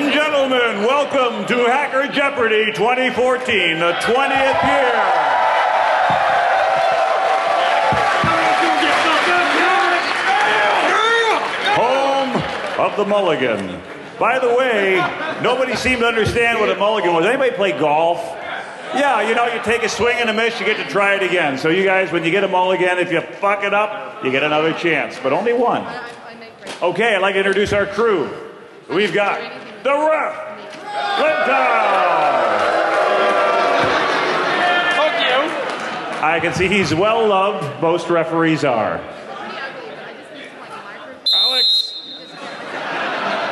and gentlemen, welcome to Hacker Jeopardy 2014, the 20th year. Home of the Mulligan. By the way, nobody seemed to understand what a mulligan was. Anybody play golf? Yeah, you know, you take a swing and a miss, you get to try it again. So you guys, when you get a mulligan, if you fuck it up, you get another chance, but only one. Okay, I'd like to introduce our crew. We've got the ref, Clinton. Fuck you. I can see he's well loved. Most referees are. Alex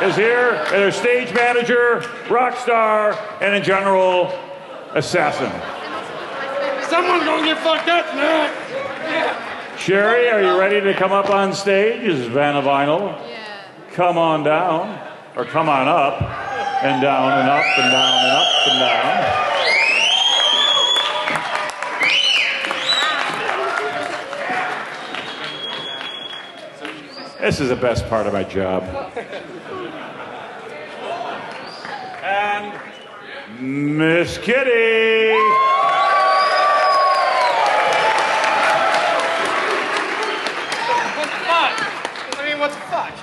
is here, and their stage manager, rock star, and in general, assassin. Someone's gonna get fucked up tonight. Sherry, are you ready to come up on stage? Is Vanna Vinyl? Yeah. Come on down, or come on up, and down and up and down and up and down. This is the best part of my job. And Miss Kitty. Fuck. I mean, what's fuck?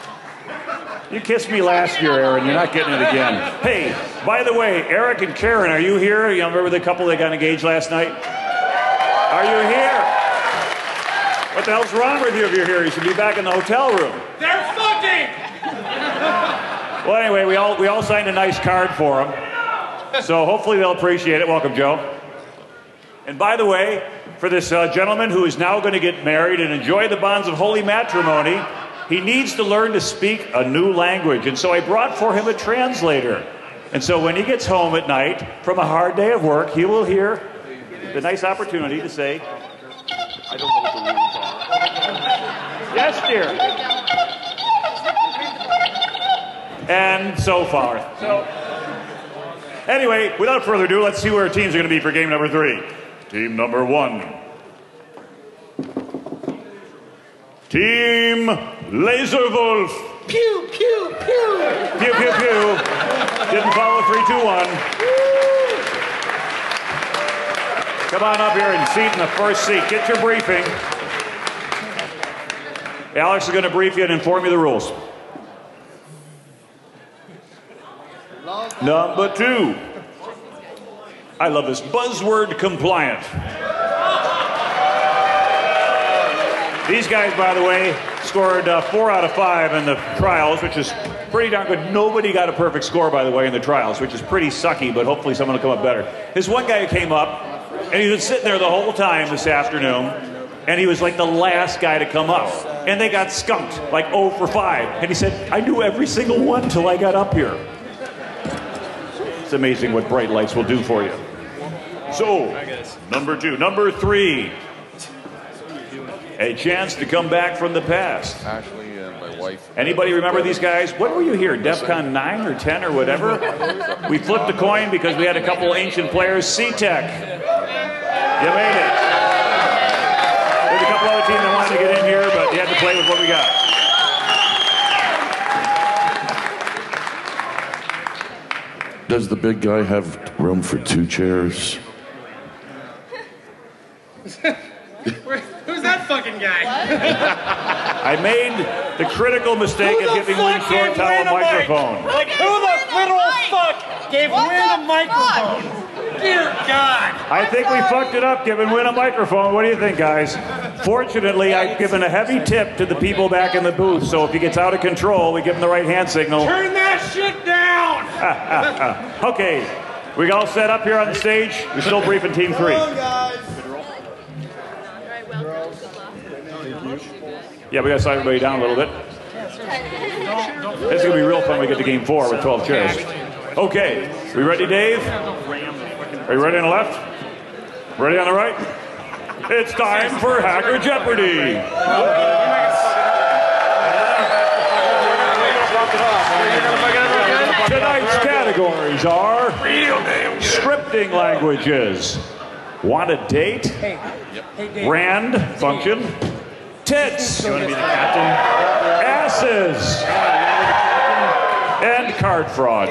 You kissed me last year, Aaron. You're not getting it again. Hey, by the way, Eric and Karen, are you here? You remember the couple that got engaged last night? Are you here? What the hell's wrong with you if you're here? You should be back in the hotel room. They're fucking. Well, anyway, we all we all signed a nice card for them, so hopefully they'll appreciate it. Welcome, Joe. And by the way, for this uh, gentleman who is now going to get married and enjoy the bonds of holy matrimony, he needs to learn to speak a new language. And so I brought for him a translator. And so when he gets home at night from a hard day of work, he will hear the nice opportunity to say, I don't know what the rules are. Yes, dear. And so far. So, anyway, without further ado, let's see where our teams are going to be for game number three. Team number one. Team Laserwolf. Pew pew pew. Pew, pew, pew. Didn't follow three, two, one. Come on up here and seat in the first seat. Get your briefing. Alex is going to brief you and inform you the rules. Number two. I love this buzzword compliant. These guys, by the way, scored uh, four out of five in the trials, which is pretty darn good. Nobody got a perfect score, by the way, in the trials, which is pretty sucky, but hopefully someone will come up better. There's one guy who came up, and he was sitting there the whole time this afternoon, and he was like the last guy to come up. And they got skunked, like 0 for 5. And he said, I knew every single one till I got up here. It's amazing what bright lights will do for you. So, number two. Number three. A chance to come back from the past. Ashley and my wife. Anybody remember these guys? What were you here? DEFCON 9 or 10 or whatever? We flipped a coin because we had a couple ancient players. C-Tech. You made it. There's a couple other teams that wanted to get in here, but you had to play with what we got. Does the big guy have room for two chairs? Where- Who's that fucking guy? I made the critical mistake Who of giving fuck Winn gave a a microphone. Like who the literal fuck gave What Winn a the microphone? Dear God. I think we fucked it up giving Winn a microphone. What do you think, guys? Fortunately, I've given a heavy tip to the people back in the booth, so if he gets out of control, we give him the right hand signal. Turn that shit down. Okay, we all set up here on the stage. We're still briefing Team Three. Yeah, we got to slow everybody down a little bit. This is gonna be real fun. when We get to Game Four with 12 chairs. Okay, we ready, Dave? Are you ready on the left? Ready on the right? It's time for Hacker Jeopardy. Tonight's categories are scripting languages. Want a date? Rand function. Tits. You want to be the captain? Asses. and card fraud.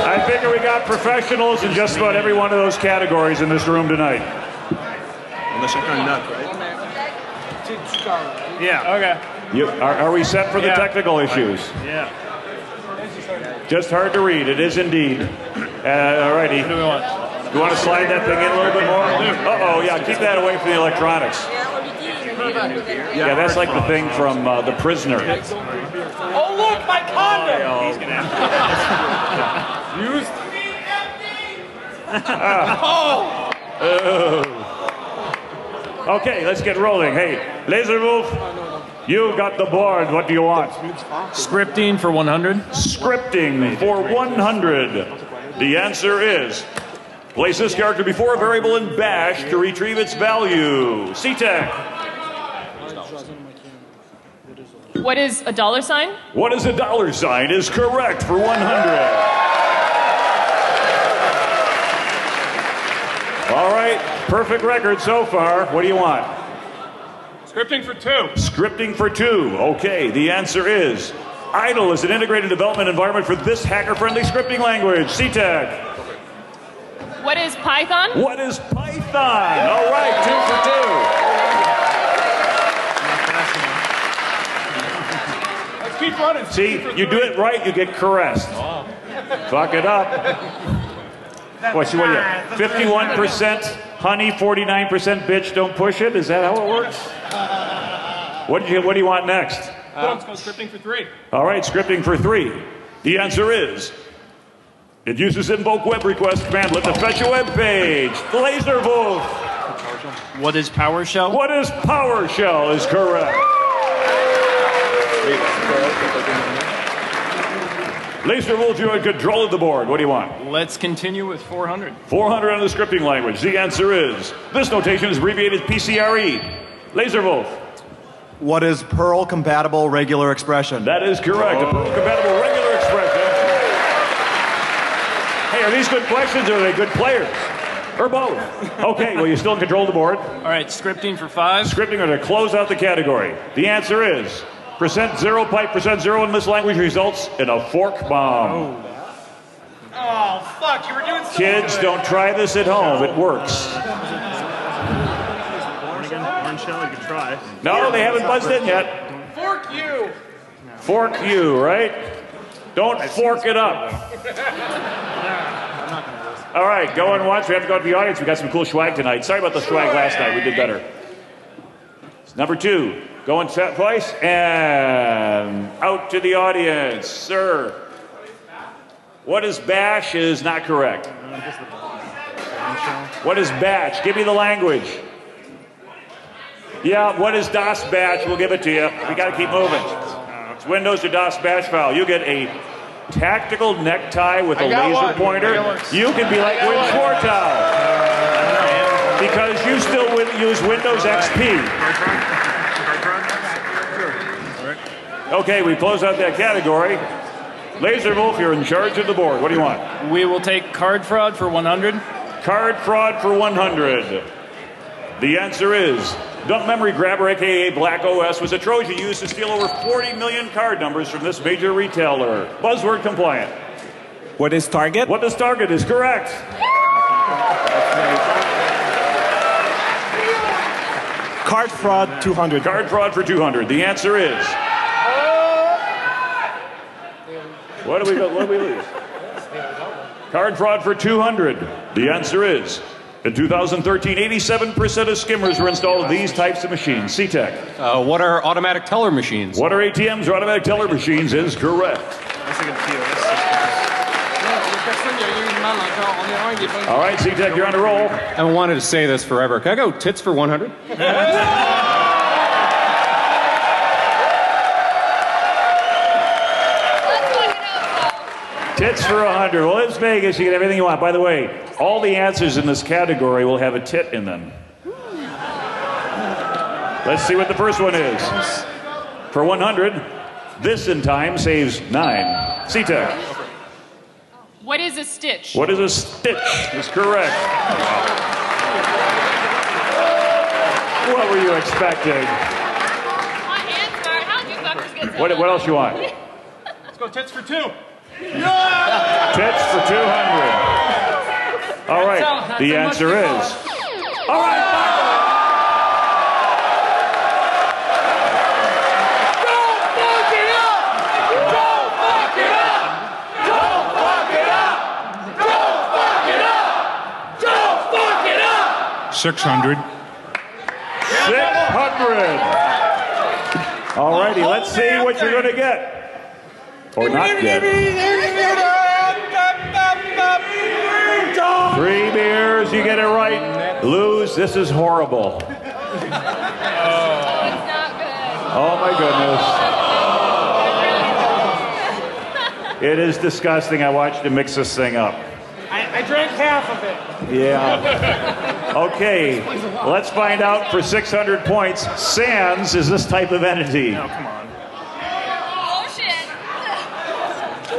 I figure we got professionals in just about every one of those categories in this room tonight. Unless you're kind of nut, right? Yeah. Okay. You, are, are we set for the Yeah. technical issues? Yeah. Just hard to read. It is indeed. Uh, all righty. What do? You want to slide that thing in a little bit more? Uh oh, yeah, keep that away from the electronics. Yeah, that's like the thing from uh, The Prisoner. Oh, look, my condom! He's gonna have Used. Okay, let's get rolling. Hey, Laser Wolf, you got the board. What do you want? Scripting for 100. Scripting for 100. The answer is place this character before a variable in bash to retrieve its value. CTEC. What is a dollar sign? What is a dollar sign is correct for 100. All right, perfect record so far. What do you want? Scripting for two. Scripting for two. Okay, the answer is IDLE is an integrated development environment for this hacker friendly scripting language. CTEC. What is Python? What is Python? All right, two for two. Let's keep running. See, you do it right, you get caressed. Fuck it up. What, see what you 51% honey, 49% bitch, don't push it? Is that how it works? What do you, what do you want next? Uh, let's go scripting for three. All right, scripting for three. The answer is it uses invoke web request commandlet to fetch a web page. Laser Wolf. What is PowerShell? What is PowerShell is correct. Laser Wolf, you're in control of the board. What do you want? Let's continue with 400. 400 on the scripting language. The answer is this notation is abbreviated PCRE. Laser Wolf. What is Perl compatible regular expression? That is correct. A Perl compatible regular expression. Hey, are these good questions or are they good players? Or both? Okay, well, you're still in control of the board. All right, scripting for five. Scripting are to close out the category. The answer is percent zero pipe, percent zero in this language results in a fork bomb. Oh. oh, fuck, you were doing so Kids, good. don't try this at home. It works. Orange shell, you can try. No, they haven't buzzed in yet. Fork you! Fork you, right? Don't fork it up. All right, going once. We have to go to the audience. We got some cool swag tonight. Sorry about the swag last night. We did better. Number two, going set twice and out to the audience, sir. What is bash is not correct. What is batch? Give me the language. Yeah, what is DOS batch? We'll give it to you. We got to keep moving. It's Windows to DOS batch file. You get a tactical necktie with a I got laser one. pointer. I got one. You can be like got Winn one. Schwartau because you still win, use Windows XP. Okay, we close out that category. Laser Wolf, you're in charge of the board. What do you want? We will take card fraud for 100. Card fraud for 100. The answer is Dump Memory Grabber, aka BlackPOS, was a Trojan used to steal over 40 million card numbers from this major retailer. Buzzword compliant. What is Target? What does Target is correct? Card fraud 200. Card fraud for 200. The answer is. What do we go? What do we lose? Card fraud for 200. The answer is. In 2013, 87% of skimmers were installed in these types of machines. CTEC. Uh, what are automatic teller machines? What are ATMs or automatic teller machines is correct. That's a good POS. Personne, il y a eu une malle encore. On est un, il est pas- All right, CTEC, you're on a roll. I wanted to say this forever. Can I go tits for 100? Tits for 100. Well, it's Vegas. You get everything you want. By the way, all the answers in this category will have a tit in them. Let's see what the first one is. For 100, this in time saves 9. CTEC. What is a stitch? What is a stitch? Is correct. What were you expecting? My hand's hard. How do you get What, what else you want? Let's go tits for two. Tits for 200. All right, how- that's the how much answer they is. All right, Six hundred. 600. All righty, let's see what you're going to get. Or not get. Three beers, you get it right. Lose, this is horrible. It's not good. Oh my goodness. It is disgusting. I watched him mix this thing up. I, I drank half of it. Yeah. Okay, let's find out for 600 points. SANS is this type of entity. Oh, come on. Oh shit.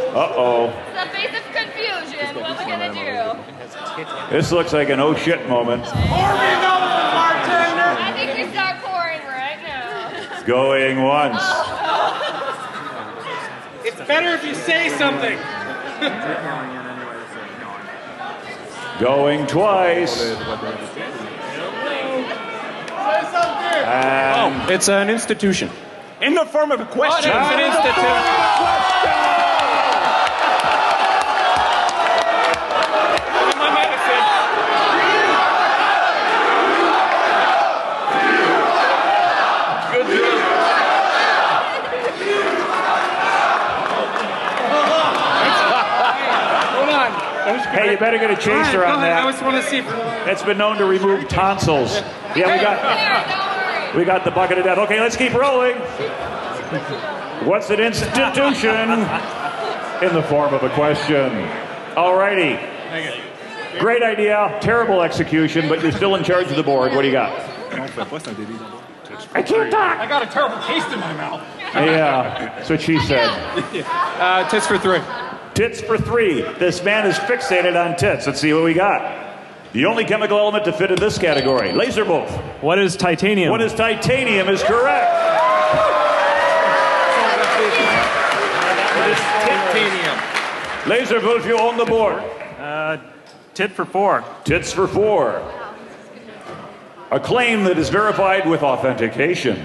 Uh oh. The face of confusion. What are we gonna do? This looks like an oh shit moment. Pour me another bartender. I think we start pouring right now. Going once. It's better if you say something. Going twice. And It's an institution. In the form of a question. It's an institution. Better get a chaser right, on ahead. I that. just want to see. It's been known to remove tonsils. Yeah, we got There, don't worry. we got the bucket of death. Okay, let's keep rolling. What's an institution in the form of a question? Alrighty. Great idea, terrible execution, but you're still in charge of the board. What do you got? I can't talk. I got a terrible taste in my mouth. Yeah, that's what she said. Uh, tits for three. Tits for three. This man is fixated on tits. Let's see what we got. The only chemical element to fit in this category. Laser Wolf. What is titanium? What is titanium is correct. it is titanium? Laser Wolf you own the board. Uh, tit for four. Tits for four. A claim that is verified with authentication.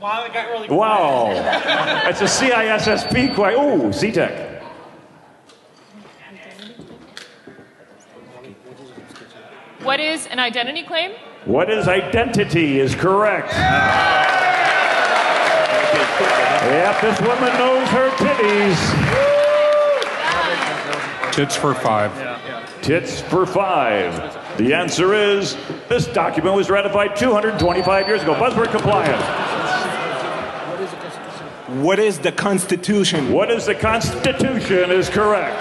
Wow, it got really Wow. That's a CISSP question. Ooh, CTEC. What is an identity claim? What is identity is correct. Yep, this woman knows her titties. Tits for five. Tits for five. The answer is this document was ratified 225 years ago. Buzzword compliant. What is the Constitution? What is the Constitution is correct.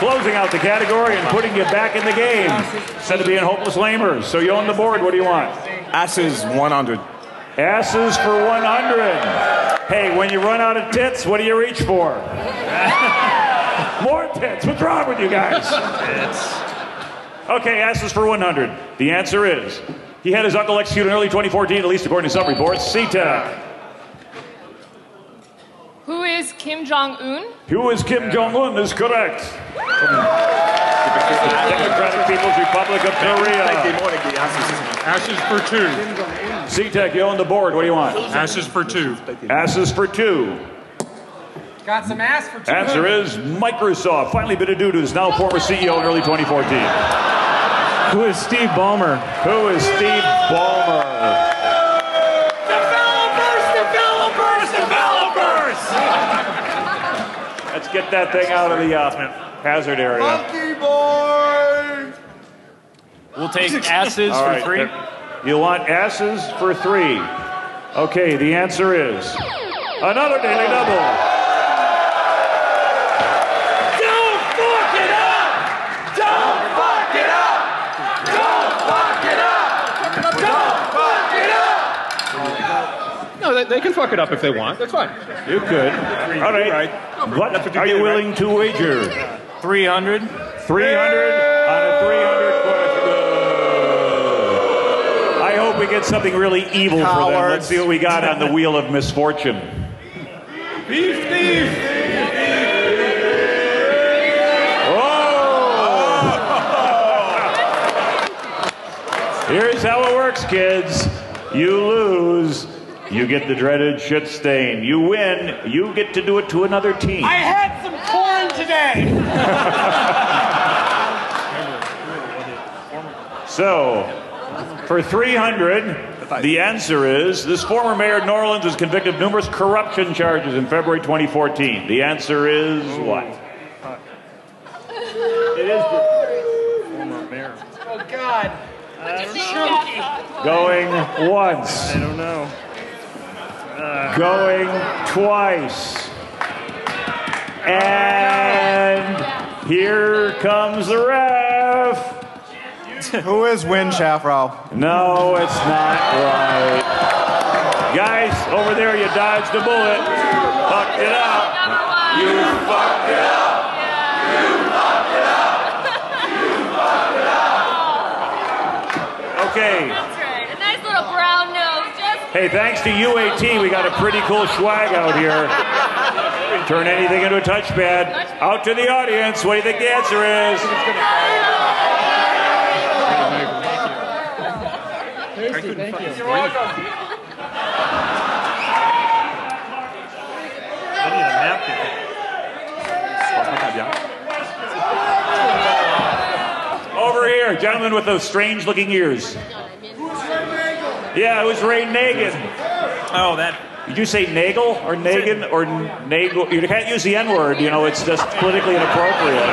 Closing out the category and putting you back in the game instead of being hopeless lamers. So you own the board. What do you want? Asses 100. Asses for 100. Hey, when you run out of tits, what do you reach for? More tits. What's wrong with you guys? Tits. Okay, asses for 100. The answer is he had his uncle executed in early 2014, at least according to some reports. CTEC. Who is Kim Jong Un? Who is Kim Jong Un is correct. Democratic People's Republic of Korea. Ashes for two. CTEC, you own the board. What do you want? Ashes for two. Asses for two. Got some ass for two. Answer is Microsoft. Finally been a dude who's now former CEO in early 2014. Who is Steve Ballmer? Who is Steve Ballmer? Developers, developers, developers. Let's get that thing out of the uh, hazard area. Monkey boy. We'll take asses for right. three. You want asses for three. Okay, the answer is another daily double. They, they can fuck it up if they want. That's fine. You could. All right. What are you willing to wager? 300. 300 on a 300 question. I hope we get something really evil for them. Let's see what we got on the wheel of misfortune. Beef thief. Oh! Here's how it works, kids. You lose, you get the dreaded shit stain. You win, you get to do it to another team. I had some corn today. So, for 300, the answer is this former mayor of New Orleans was convicted of numerous corruption charges in February 2014. The answer is what? It is the former mayor. Oh God. Going once. I don't know. Going twice. And here comes the ref. Who is Winn Schwartau? No, it's not right. Guys, over there, you dodged a bullet. Fucked it up. You fucked it up. Okay. That's right. A nice little brown nose. Just Hey, thanks to UAT, we got a pretty cool swag out here. Turn anything into a touchpad. Out to the audience. What do you think the answer is? Thank You're welcome. Over here, gentleman with those strange looking ears. Yeah, it was Ray Nagin. Oh, that. Did you say Nagel or Nagin or Nagel? You can't use the N word, you know, it's just politically inappropriate.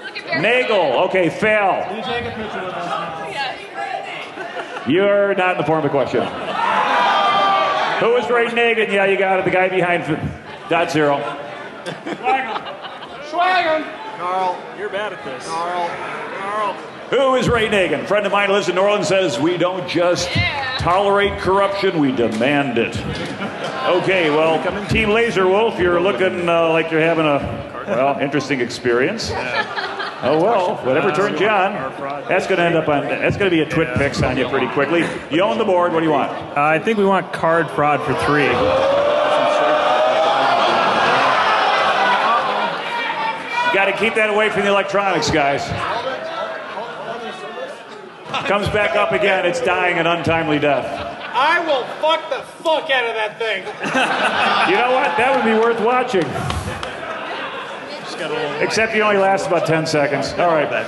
looking very Nagel, okay, fail. you take a picture with us? You're not in the form of a question. Who was Ray Nagin? Yeah, you got it. The guy behind dot zero. Swag 'em. You're bad at this. Who is Ray Nagin? friend of mine who lives in New Orleans says we don't just tolerate corruption, we demand it. Okay, well, Team Laser Wolf, you're looking uh, like you're having a well interesting experience. Oh well, whatever turns you on, that's going to end up on. That's going to be a TwitPics on you pretty quickly. You own the board. What do you want? Uh, I think we want card fraud for three. Got to keep that away from the electronics, guys. Comes back up again. It's dying an untimely death. I will fuck the fuck out of that thing. You know what? That would be worth watching. Except you only last about 10 seconds. All right. I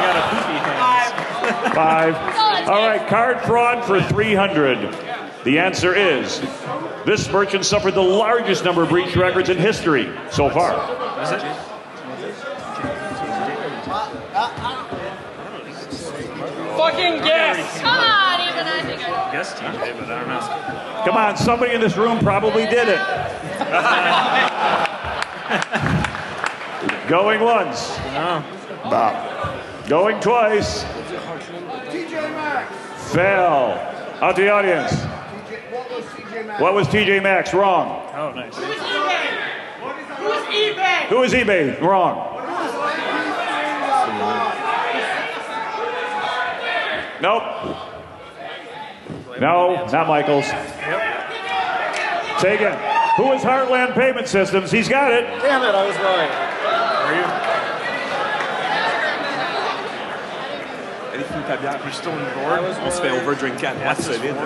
got a poopy hand. Five. Oh, All right. Card fraud for 300. The answer is this merchant suffered the largest number of breach records in history so far. Fucking guess. Come on, even I think I. Guess TJ, but I don't know. Come on, somebody in this room probably did it. Going once. Oh. Bob. Going twice. T.J. Maxx. Fail. Out to the audience. What was TJ Maxx? Wrong. Oh, nice. Who's eBay? Who's eBay? Who is eBay? Wrong. Nope. No, not Michaels. Take it. Who is Heartland Payment Systems? He's got it. Damn it, I was right. Are You're still on the board? On se fait overdrink à droite solide.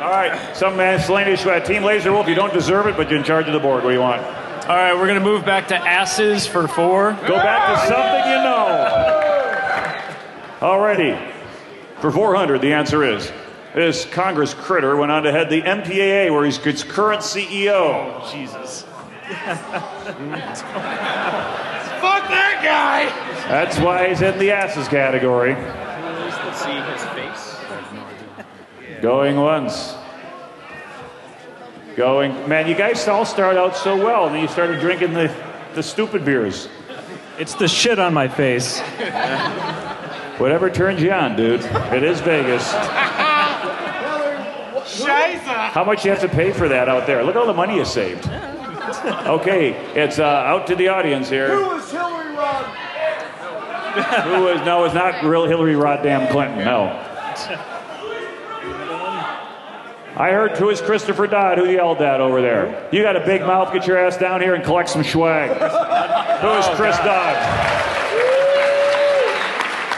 All right, some miscellaneous uh, Team Laser Wolf. You don't deserve it, but you're in charge of the board. What do you want? All right, we're going to move back to asses for four. Go back to something you know. Alrighty. For 400, the answer is this Congress critter went on to head the MPAA, where he's its current E CEO. Jesus. Fuck that guy. That's why he's in the asses category. Let's see his face. Going once. Going, man, you guys all start out so well, and then you started drinking the, the stupid beers. It's the shit on my face. Whatever turns you on, dude. It is Vegas. How much you have to pay for that out there? Look at all the money you saved. Okay, it's uh, out to the audience here. Who is Hillary Rodham? Who was? No, it's not real Hillary Rodham Clinton. No. I heard who is Christopher Dodd who yelled that over there. You got a big mouth. Get your ass down here and collect some swag. Who is Chris Dodd?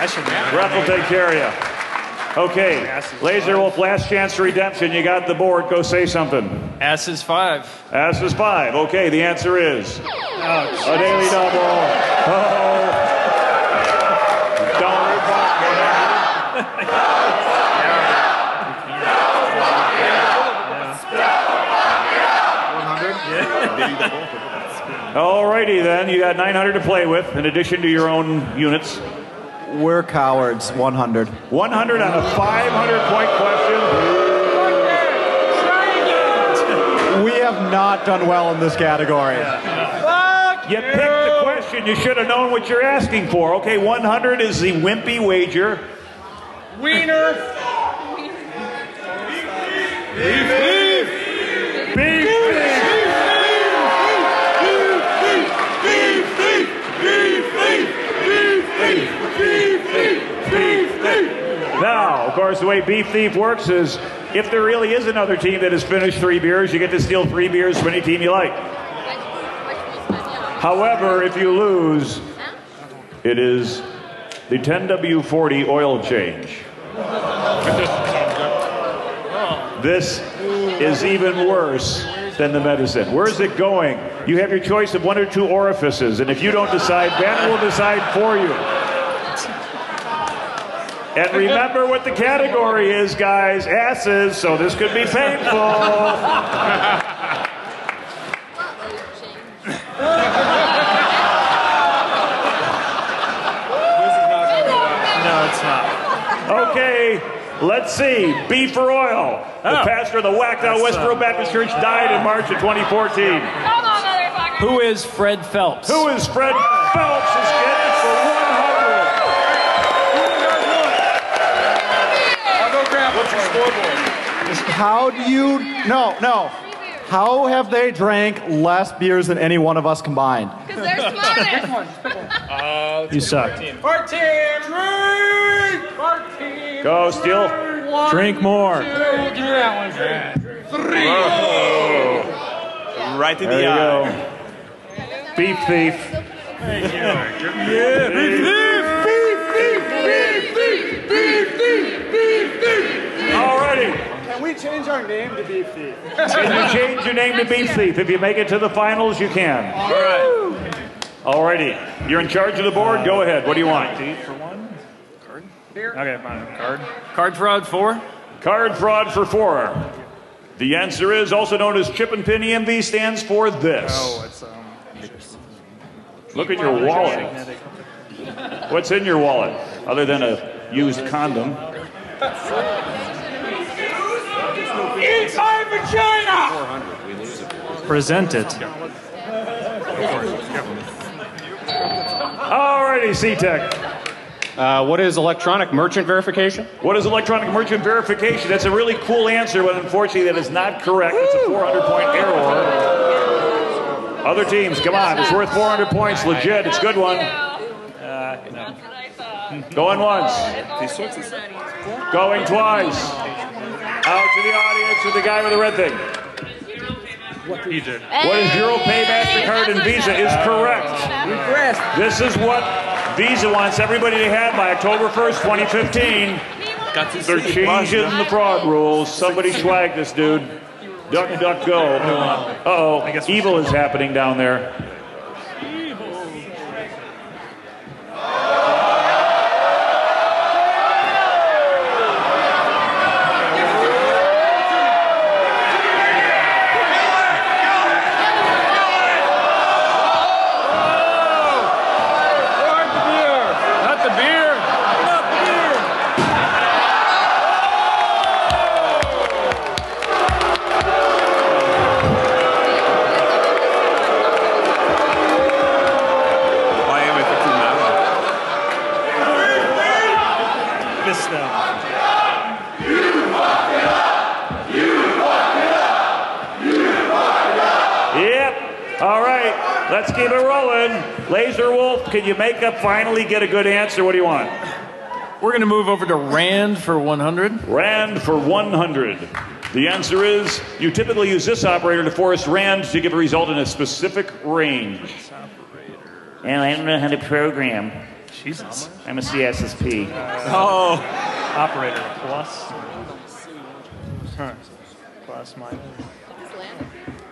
I should Ref will take care of you. Okay, Laser Wolf, last chance redemption. You got the board. Go say something. Ass is five. Ass is five. Okay, the answer is a daily double. Oh. Don't Alrighty then, you got 900 to play with in addition to your own units. We're cowards. 100. 100 on a 500 point question. We have not done well in this category. You picked the question. You should have known what you're asking for. Okay, 100 is the wimpy wager. Wiener. Beef, beef. Now, of course, the way Beef Thief works is if there really is another team that has finished three beers, you get to steal three beers from any team you like. However, if you lose, it is the 10W40 oil change. This is even worse than the medicine. Where's it going? You have your choice of one or two orifices, and if you don't decide, Ben will decide for you. And remember what the category is, guys asses, so this could be painful. No, it's not. Okay, let's see. B for oil? The Oh. pastor of the whacked out That's, Westboro uh, Baptist Church died in March of 2014. Come on, motherfucker. Who is Fred Phelps? Who is Fred Phelps is getting scoreboard? How do you. No, no. How have they drank less beers than any one of us combined? Because they're smarter. Uh, you suck. 14. Drink! 14. Go, Steele. One, Drink more. two, give me that one. Three. Right in There the you eye. go. Beef thief. Alrighty. We change our name to Beef Thief? Can you change your name to Beef Thief? If you make it to the finals, you can. All right. Alrighty. You're in charge of the board. Go ahead. What do you want? for one. Card. Okay, fine. Card. Card fraud four. Card fraud for four. The answer is also known as Chip and Pin EMV stands for this. Oh, it's um. Look at your wallet. What's in your wallet other than a used condom? Eat my vagina! Present it. Alrighty, C-Tech. Uh, what is electronic merchant verification? What is electronic merchant verification? That's a really cool answer, but unfortunately that is not correct. It's a 400 point error. Other teams, come on. It's worth 400 points. Legit. It's a good one. Going once. Going twice. Out to the audience with the guy with the red thing. What is, did. What is Europay, MasterCard, and Visa is correct. This is what Visa wants everybody to have by October 1st, 2015. They're see it was, changing the fraud rules. Somebody swag this dude. Duck, duck, go. Uh oh. Evil is happening down there. Can you make up finally get a good answer? What do you want? We're going to move over to Rand for 100. Rand for 100. The answer is you typically use this operator to force Rand to give a result in a specific range. And I don't know how to program. Jesus. I'm a CSSP. Oh. Operator. Plus. Huh. Plus minus.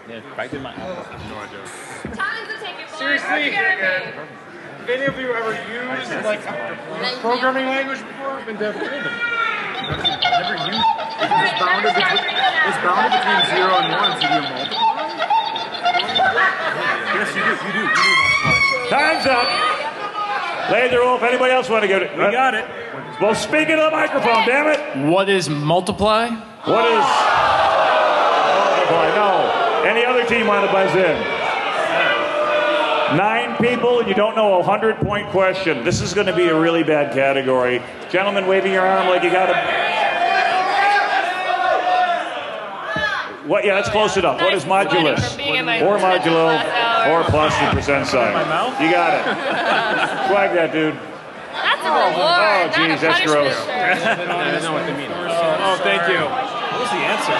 Yeah, right in my Times to take it for Seriously? Jeremy. Have any of you ever used like a programming language before? Been to Golden? Never used. It's bounded between, It's bounded between zero and one, so you multiply? Yes, you do. You do. You do multiply. Time's up. Laser If anybody else want to get it? We got it. Well, speak into the microphone, damn it. What is multiply? What is. multiply? no. Any other team want to buzz in? Nine people, you don't know a 100 point question. This is going to be a really bad category. Gentlemen, waving your arm like you got a. What? Yeah, that's close enough. What is modulus? being in my Or modulo, or plus the percent sign. You got it. Swag that, dude. That's a oh, reward, Oh, not geez, that's punishment, gross. sir. I know what they mean. Oh, oh, thank you. What was the answer?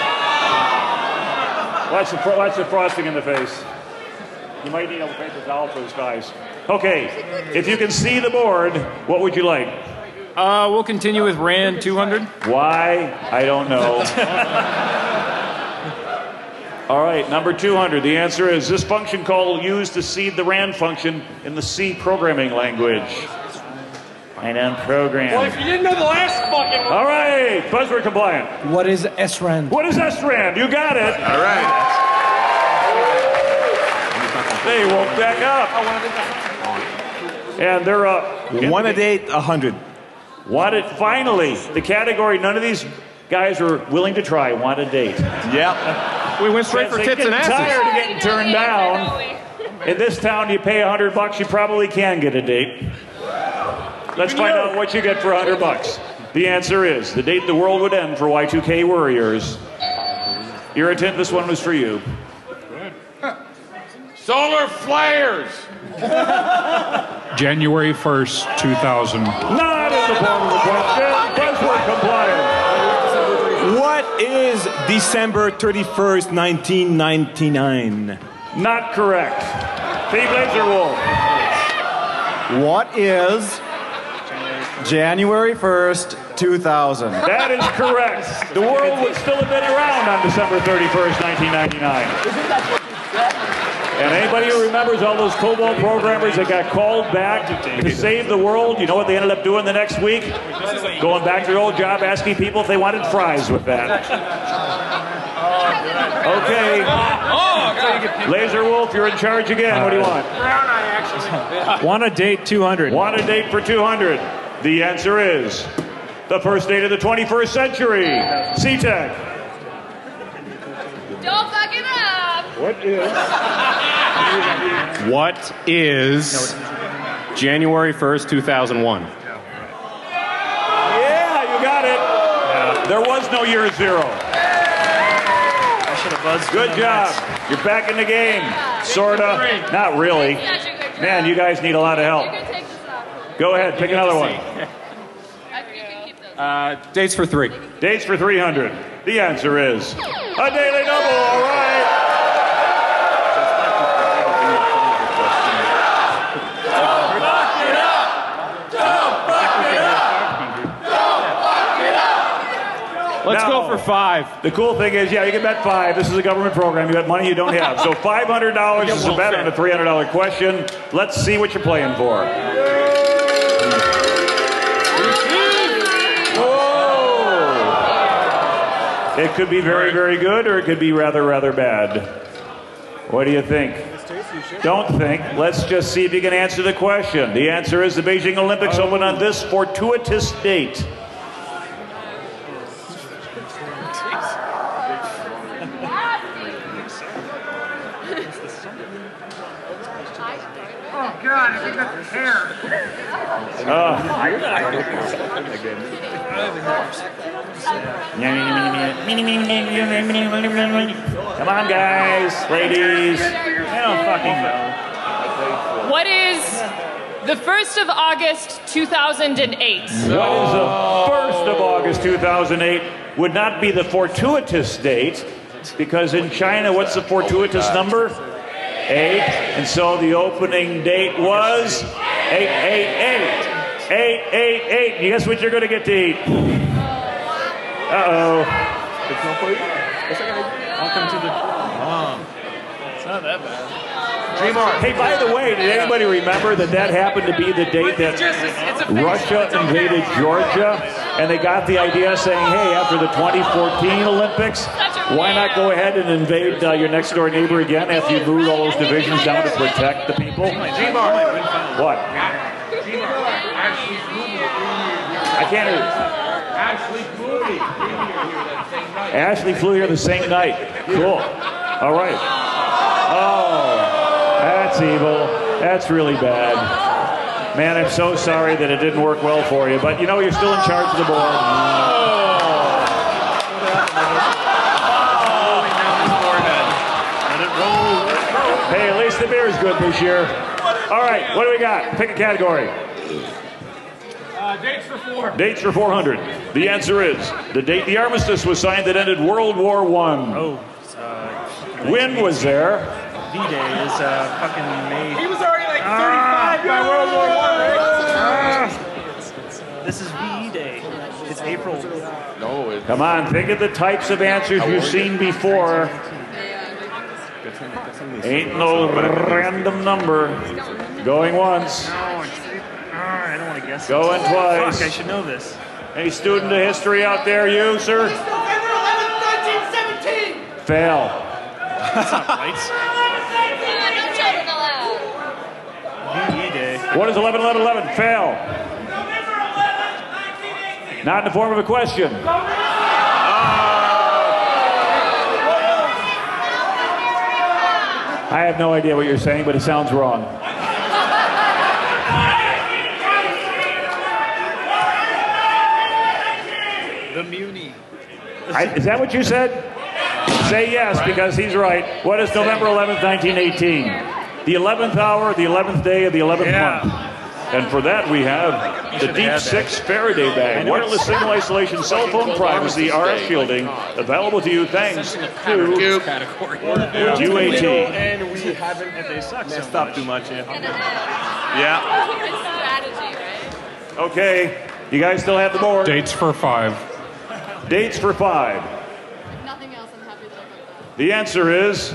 Watch the, fro- watch the frosting in the face. You might need a paper towel for his guys. Okay, if you can see the board, what would you like? Uh, we'll continue with Rand 200. Why? I don't know. All right, number 200. The answer is this function call used to seed the RAND function in the C programming language. I don't program. Well, if you didn't know the last fucking All right, buzzword compliant. What is srand? What is srand? You got it. All right. They woke back up. And they're up. One a date, a hundred. Wanted, finally, the category none of these guys were willing to try. Want a date. Yep. We went straight for They tits and asses. tired of getting turned down. In this town, you pay a hundred bucks, you probably can get a date. Let's find out what you get for a hundred bucks. The answer is the date the world would end for Y2K Warriors. Irritant, this one was for you. Solar flares! January 1st, 2000. Not in the form of a question. Buzzword compliant. What is December 31st, 1999? Not correct. Steve Laser Wolf. What is January 1st, 2000? That is correct. The world would still have been around on December 31st, 1999. And anybody who remembers all those COBOL programmers that got called back to save the world, you know what they ended up doing the next week? Going back to their old job asking people if they wanted fries with that. Okay. Laser Wolf, you're in charge again. What do you want? Want a date 200. Want a date for 200? The answer is the first date of the 21st century. CTEC. Don't fuck it up. What is? What is January 1st, 2001? Yeah, you got it. There was no year zero. I should have buzzed. Good job. You're back in the game. Sorta. Not really. Such a good job. Man, you guys need a lot of help. can take this off. Go ahead, pick another one. I- You can keep those. Uh, dates for three. Dates for 300. The answer is a daily double. All right. Let's Now- go for five. The cool thing is, yeah, you can bet five. This is a government program. You got money you don't have. So $500 is a bet on a $300 question. Let's see what you're playing for. Whoa! It could be very, very good, or it could be rather, rather bad. What do you think? Don't think. Let's just see if you can answer the question. The answer is the Beijing Olympics open on this fortuitous date. Oh God, I think that's hair. Come on, guys, ladies. I don't fucking know. What is the 1st of August 2008? What is the 1st of August 2008? Would not be the fortuitous date, because in China, what's the fortuitous number? Eight. And so the opening date was 888. 888. You guess what you're going to get to eat? Uh oh. It's not for you. Welcome to the. Oh. It's not that bad. Hey, by the way, did anybody remember that that happened to be the date that Russia invaded Georgia? And they got the idea saying, hey, after the 2014 Olympics, why not go ahead and invade uh, your next door neighbor again after you moved all those divisions down to protect the people? What? I can't hear you. Ashley flew here the same night. Cool. All right. Oh, that's evil. That's really bad. Man, I'm so sorry that it didn't work well for you, but you know, you're still in charge of the board. Hey, at least the beer's good this year. All right, what do we got? Pick a category. Uh, dates for four. Dates for 400. The answer is the date the armistice was signed that ended World War One. Oh, uh, When was there? V-Day is uh, fucking May. He was already like 35 Ah, by World War One, right? This is VE Day. It's April. No, it, Come on, think of the types of answers you've seen before. Ain't no random number. Going once. Ah, I don't want to guess. Going this. twice. Fuck, I should know this. Any student of history out there, you, sir? November 11th, 1917. Fail. That's not right. No children allowed. VE Day. What is 11 11 11? Fail. Not in the form of a question. Ah. I have no idea what you're saying, but it sounds wrong. The Muni. I, is that what you said? Say yes, because he's right. What is November 11th, 1918? The 11th hour, the 11th day of the 11th Yeah. month. And for that, we have the should've Deep. Six Faraday bag. Wireless signal isolation cell phone privacy RF shielding available to you thanks to category. UAT. And we haven't If they suck so messed up too much yet. Yeah. It's strategy, right? Okay. You guys still have the board? Dates for five. Dates for five. Nothing else. I'm happy that I got that. The answer is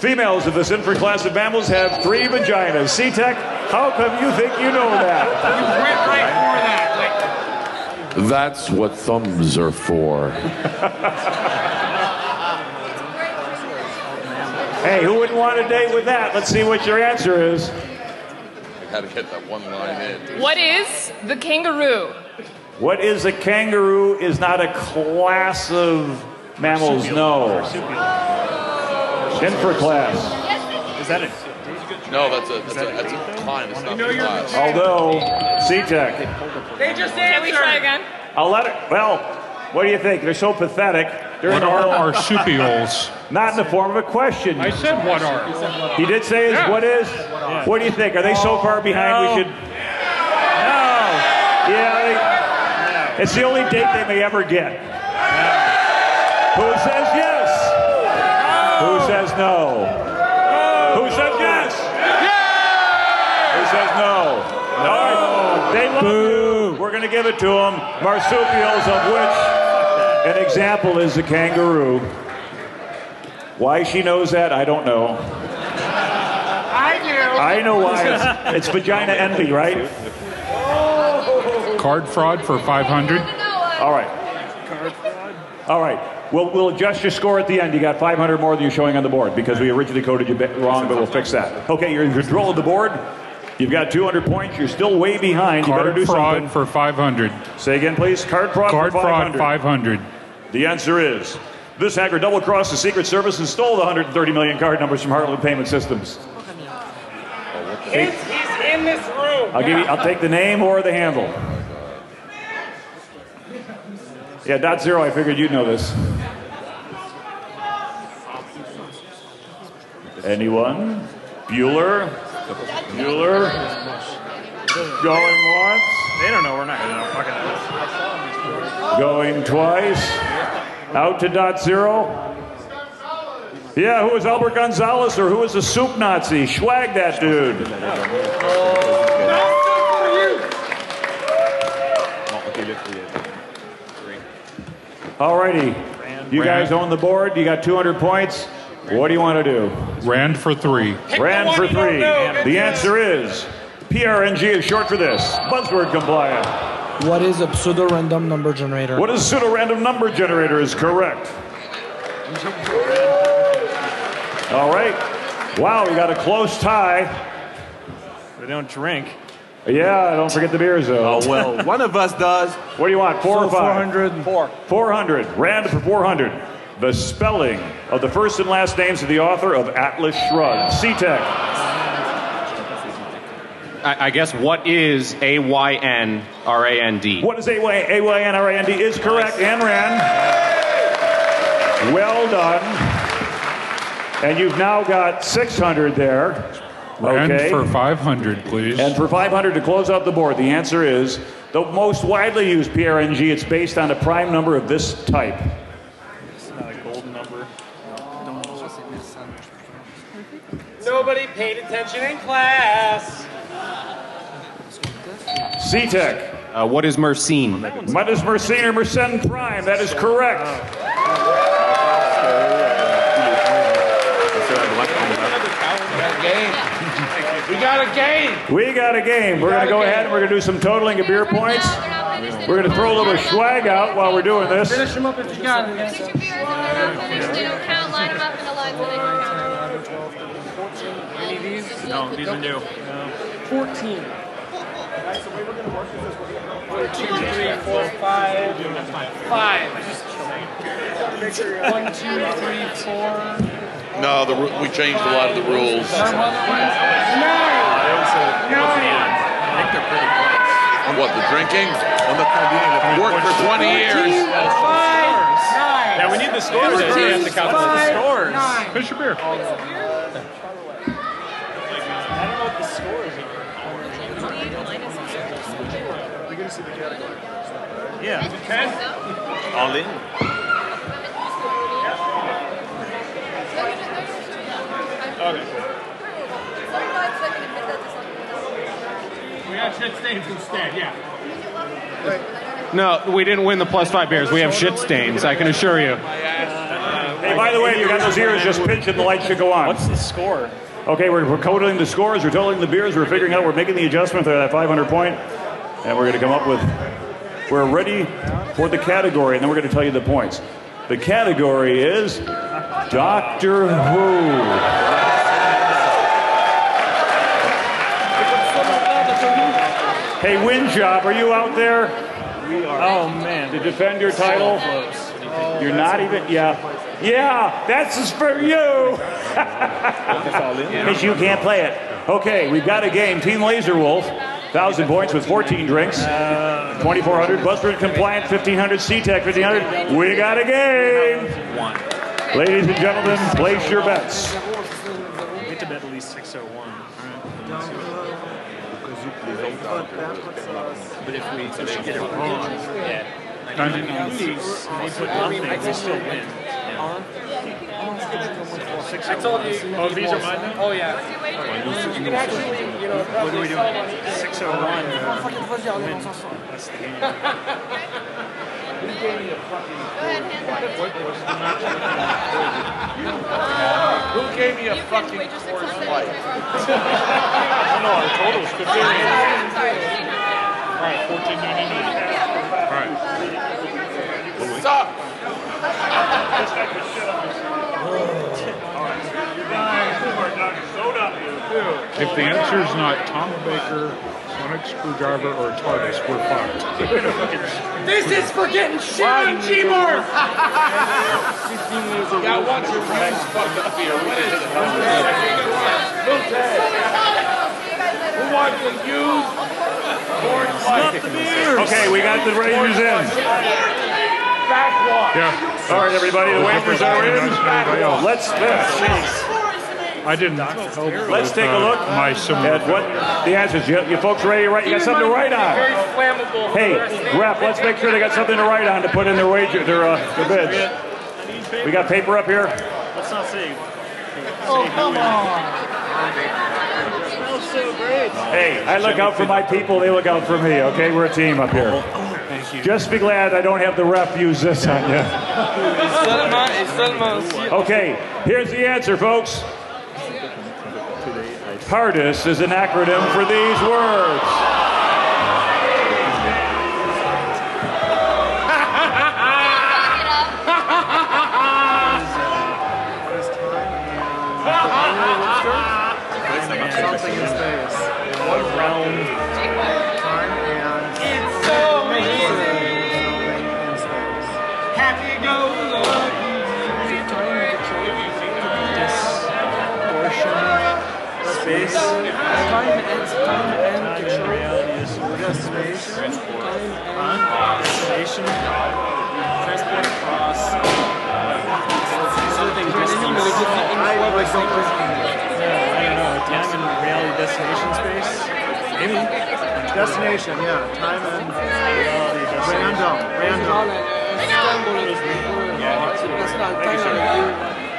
females of this infra class of mammals have three vaginas. CTEC, how come you think you know that? You went right for that. Like, That's what thumbs are for. Hey, who wouldn't want a date with that? Let's see what your answer is. I had to get that one line in. What is the kangaroo? What is a kangaroo is not a class of mammals, no. Infra class. Is that it? No, that's a that's a, that's a climb. It's not know a you're class. Although, CTEC, they just Can we try again? I'll let it, well, what do you think? They're so pathetic. They're What in are the, marsupials? not in the form of a question. I said what are. He did say is what is? What do you think? Are they so far behind we should? No. Yeah, they, it's the only date they may ever get. Who says yes? Who says no? Who says yes? Who says no? All right, they love you. We're going to give it to them. Marsupials, of which an example is the kangaroo. Why she knows that, I don't know. I do. I know why. It's, it's vagina envy, right? Card fraud for 500. All right. All right. We'll, we'll adjust your score at the end. You got 500 more than you're showing on the board because we originally coded you bit wrong, but we'll fix that. Okay, you're in control of the board. You've got 200 points. You're still way behind. You better Card do fraud something. for 500. Say again, please. Card fraud Card for fraud 500. 500. The answer is this hacker double crossed the Secret Service and stole the 130 million card numbers from Heartland Payment Systems. He's, he's in this room. I'll give you. I'll take the name or the handle. Yeah, dot zero. I figured you'd know this. Anyone? Bueller? Bueller. Going once. They don't know we're not going to. Fucking. Going twice. Out to dot zero. Yeah, who was Albert Gonzalez or who was the soup Nazi? Schwag that dude. Alrighty. You guys own the board. You got 200 points. What do you want to do? Rand for three. Rand for three. The answer is PRNG is short for this. Buzzword compliant. What is a pseudo random number generator? What is pseudo random number generator is correct. All right. Wow, we got a close tie. We don't drink. Yeah, don't forget the beers though. Oh, well, one of us does. What do you want? Four So or five? 400. Four. 400. Rand for 400. The spelling of the first and last names of the author of Atlas Shrugged. CTEC. I, I guess what is A Y N R A N D? What is A-Y-N-R-A-N-D is correct. And Rand. Well done. And you've now got 600 there. Rand Okay. for 500, please. And for 500 to close out the board, the answer is the most widely used PRNG. It's based on a prime number of this type. It's not a gold number. Nobody paid attention in class. CTEC. Uh, what is Mersenne? Midas Mersenne or Mersenne Prime. That is correct. Got a game. We got a game. We're going to go ahead and we're going to do some totaling of beer points. We're going to throw a little swag out while we're doing this. Finish them up if you got it. They don't count, line them up in the lines where they don't count. Any of these? No, these are new. 14. One, two, three, four, five. Five. One, two, three, four. No, the, we changed a lot of the rules. Nine. Nine. I think they're pretty close. On what, the drinking? On the, worked for 20 years. Five. Nine. Now we need the scores. Fourteen, We have to calculate the five, scores. nine. Finish your beer. I don't know what the scores are. Yeah. Okay. All in. Okay. We got shit stains instead, yeah. No, we didn't win the plus five beers. We have shit stains. I can assure you. Hey, by the way, if you got those ears, just pinch and the light should go on. What's the score? Okay, we're, we're coding the scores, we're totaling the beers, we're figuring out, we're making the adjustment to that 500 point, and we're going to come up with, we're ready for the category, and then we're going to tell you the points. The category is Doctor Who. Hey, Windjob, are you out there We are. Oh man. to defend your title? You're not even, yeah. Yeah, that's just for you. Because you can't play it. Okay, we've got a game. Team Laser Wolf, 1,000 points with 14 drinks. Uh, 2,400. Buzzword compliant, 1,500. CTEC, 1,500. We got a game. Ladies and gentlemen, place your bets. Have to bet at least 601. But if we, get it wrong, yeah. We lose and they put nothing, we still win. I told you. Oh, these are mine? Oh yeah. You can actually, you know, What are we doing? 601. That's the game. Coors Light? I don't know, our totals could vary. All right, 14.99. All right. Suck. If the answer is not Tom Baker, Sonic Screwdriver, or a TARDIS, we're fucked. This is for getting shit on Gmart. Got one too much fucked up here. What is it? Who wants to use Coors Light? Okay, we got the Rangers in. Backwash. Yeah. All right, everybody, the wafers are in. Let's this. I didn't help Let's take a look My similar. at what the answers. You, you folks ready to write? You got something to write on. Very flammable. Hey, rep, let's make sure they got something to write on to put in their wager, their, uh, their bids. We got paper up here. Let's not see. Oh, come on. smells so great. Hey, I look out for my people, they look out for me, okay? We're a team up here. Thank you. Just be glad I don't have the ref use this on you. Seulement et. Okay, here's the answer, folks. TARDIS is an acronym for these words. Something in space. One realm. Time and time and picture. Just space. Destination. Transport across. Something don't I don't know. Time and reality destination space. Maybe. Destination, yeah. Time and random. Random. That's not Thank you, time sir. and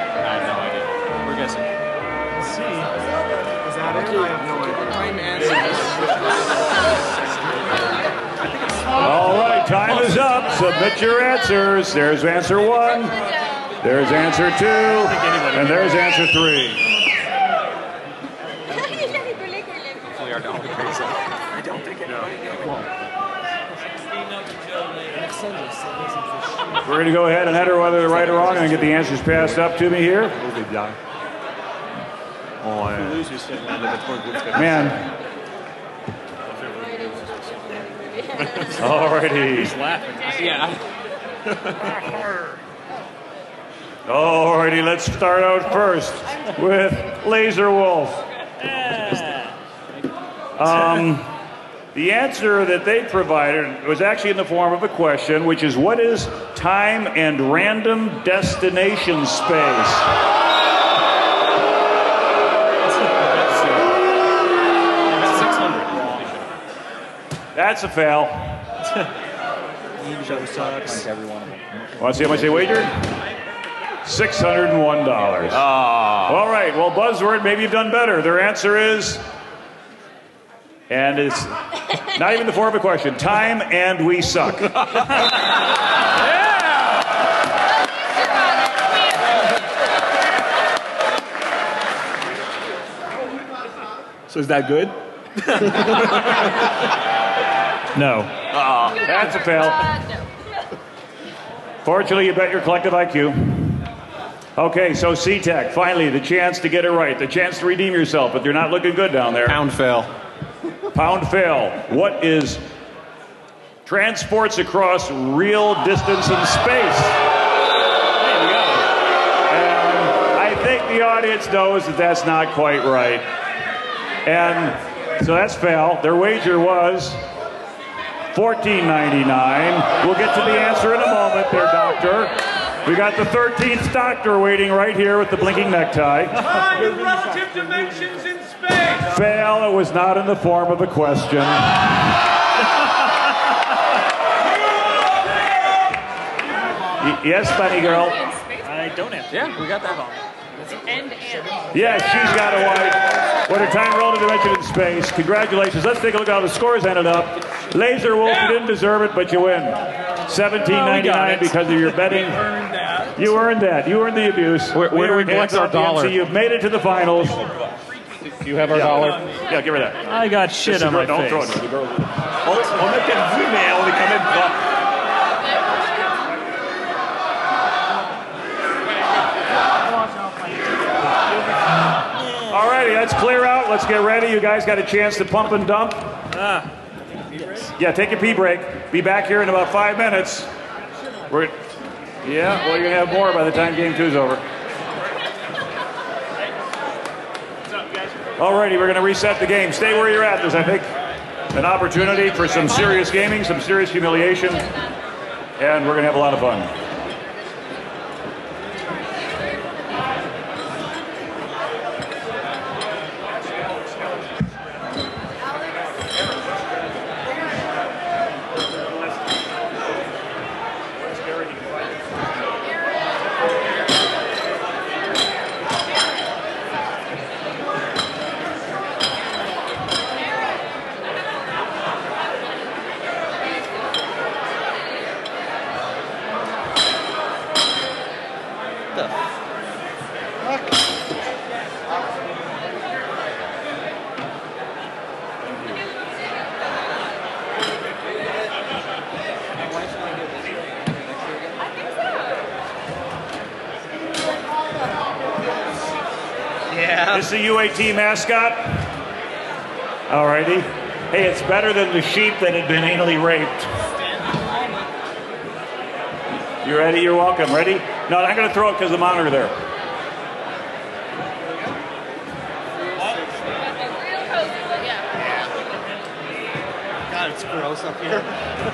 Submit your answers. There's answer one, there's answer two, and there's answer three. Hopefully dog agrees. I don't think We're going to go ahead and enter whether they're right or wrong and get the answers passed up to me here. Man. Alrighty. He's laughing. Yeah. Alrighty, let's start out first with Laser Wolf. Um, the answer that they provided was actually in the form of a question, which is what is time and random destination space? That's a fail. Sucks. Want to see how much they wagered? $601. Ah. All right, well, buzzword, maybe you've done better. Their answer is, and it's not even the form of a question time and we suck. So is that good? No. That's a fail. Fortunately, you bet your collective IQ. Okay, so CTEC, finally, the chance to get it right, the chance to redeem yourself, but you're not looking good down there. Pound fail. Pound fail. What is transports across real distance in space? There you go. And I think the audience knows that that's not quite right. And so that's fail. Their wager was $14.99. We'll get to the answer in a moment there, Doctor. We got the 13th Doctor waiting right here with the blinking necktie. Time and relative dimensions in space. Fail, it was not in the form of a question. Yes, bunny girl. I don't have. Yeah, we got that all. End and. Yes, she's got a wife. What a time relative dimension in space. Congratulations. Let's take a look at how the scores ended up. Laser Wolf, you didn't deserve it, but you win. $17.99 because of your betting. You earned that. You earned the abuse. Where- where do we collect our up, Nancy. dollar? You've made it to the finals. You have our Yeah. dollar. Yeah, give her that. I got shit This on is my girl- Don't throw face. it. The girl. On, on a quel vu, mais on est quand même pas. Alrighty, let's clear out. Let's get ready. You guys got a chance to pump and dump. Ah. Yeah, take a pee break. Be back here in about five minutes. We're, yeah, well, you're gonna have more by the time game two's over. All righty, we're gonna reset the game. Stay where you're at. There's, I think, an opportunity for some serious gaming, some serious humiliation, and we're gonna have a lot of fun. Yeah. This is the UAT mascot. Alrighty. Hey, it's better than the sheep that had been anally raped. You ready? You're welcome. Ready? No, I'm going to throw it because the monitor there. God, it's gross up here.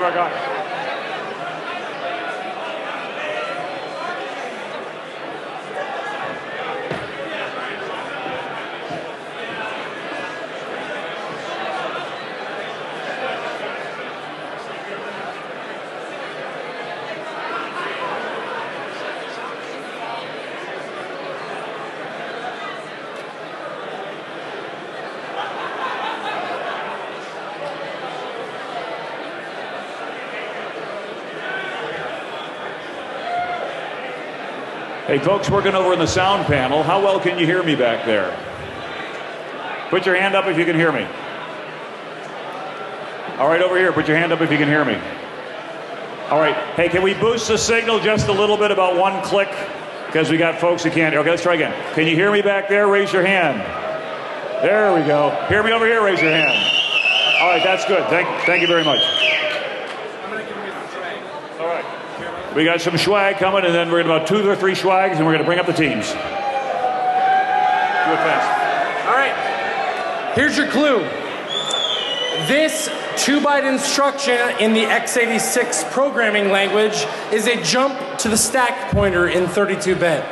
Give our guy. Hey, folks, working over in the sound panel. How well can you hear me back there? Put your hand up if you can hear me. All right, over here, put your hand up if you can hear me. All right, hey, can we boost the signal just a little bit, about one click? Because we got folks who can't. Okay, let's try again. Can you hear me back there? Raise your hand. There we go. Hear me over here? Raise your hand. All right, that's good. Thank, thank you very much. All right. We got some swag coming, and then we're going to about two or three swags, and we're going to bring up the teams. Do it fast. All right. Here's your clue. This two byte instruction in the x86 programming language is a jump to the stack pointer in 32 bit.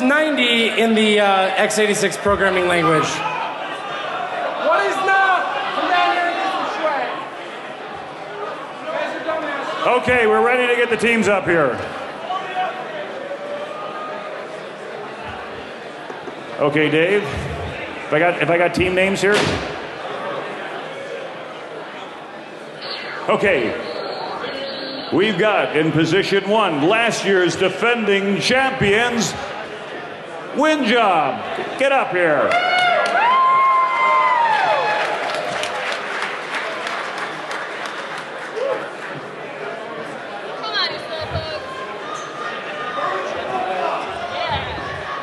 90 in the uh, x86 programming language? What is not? Come down here and get. Okay, we're ready to get the teams up here. Okay, Dave. If I got if I got team names here. Okay. We've got in position one last year's defending champions, Win Job. Get up here. Come on, you slowpoke. Yeah.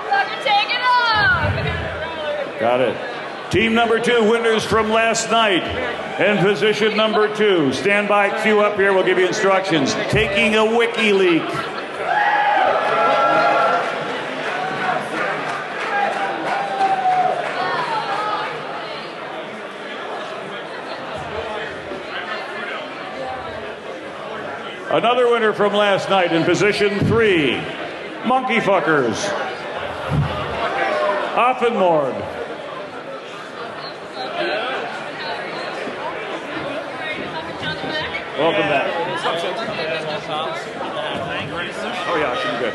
Fucker, take it off. Got it. Team number two, winners from last night. In position number two, stand by, queue up here, we'll give you instructions. Taking a wiki leak. Another winner from last night in position three, Monkey Fuckers. Offenmord. Welcome back. Oh yeah, good.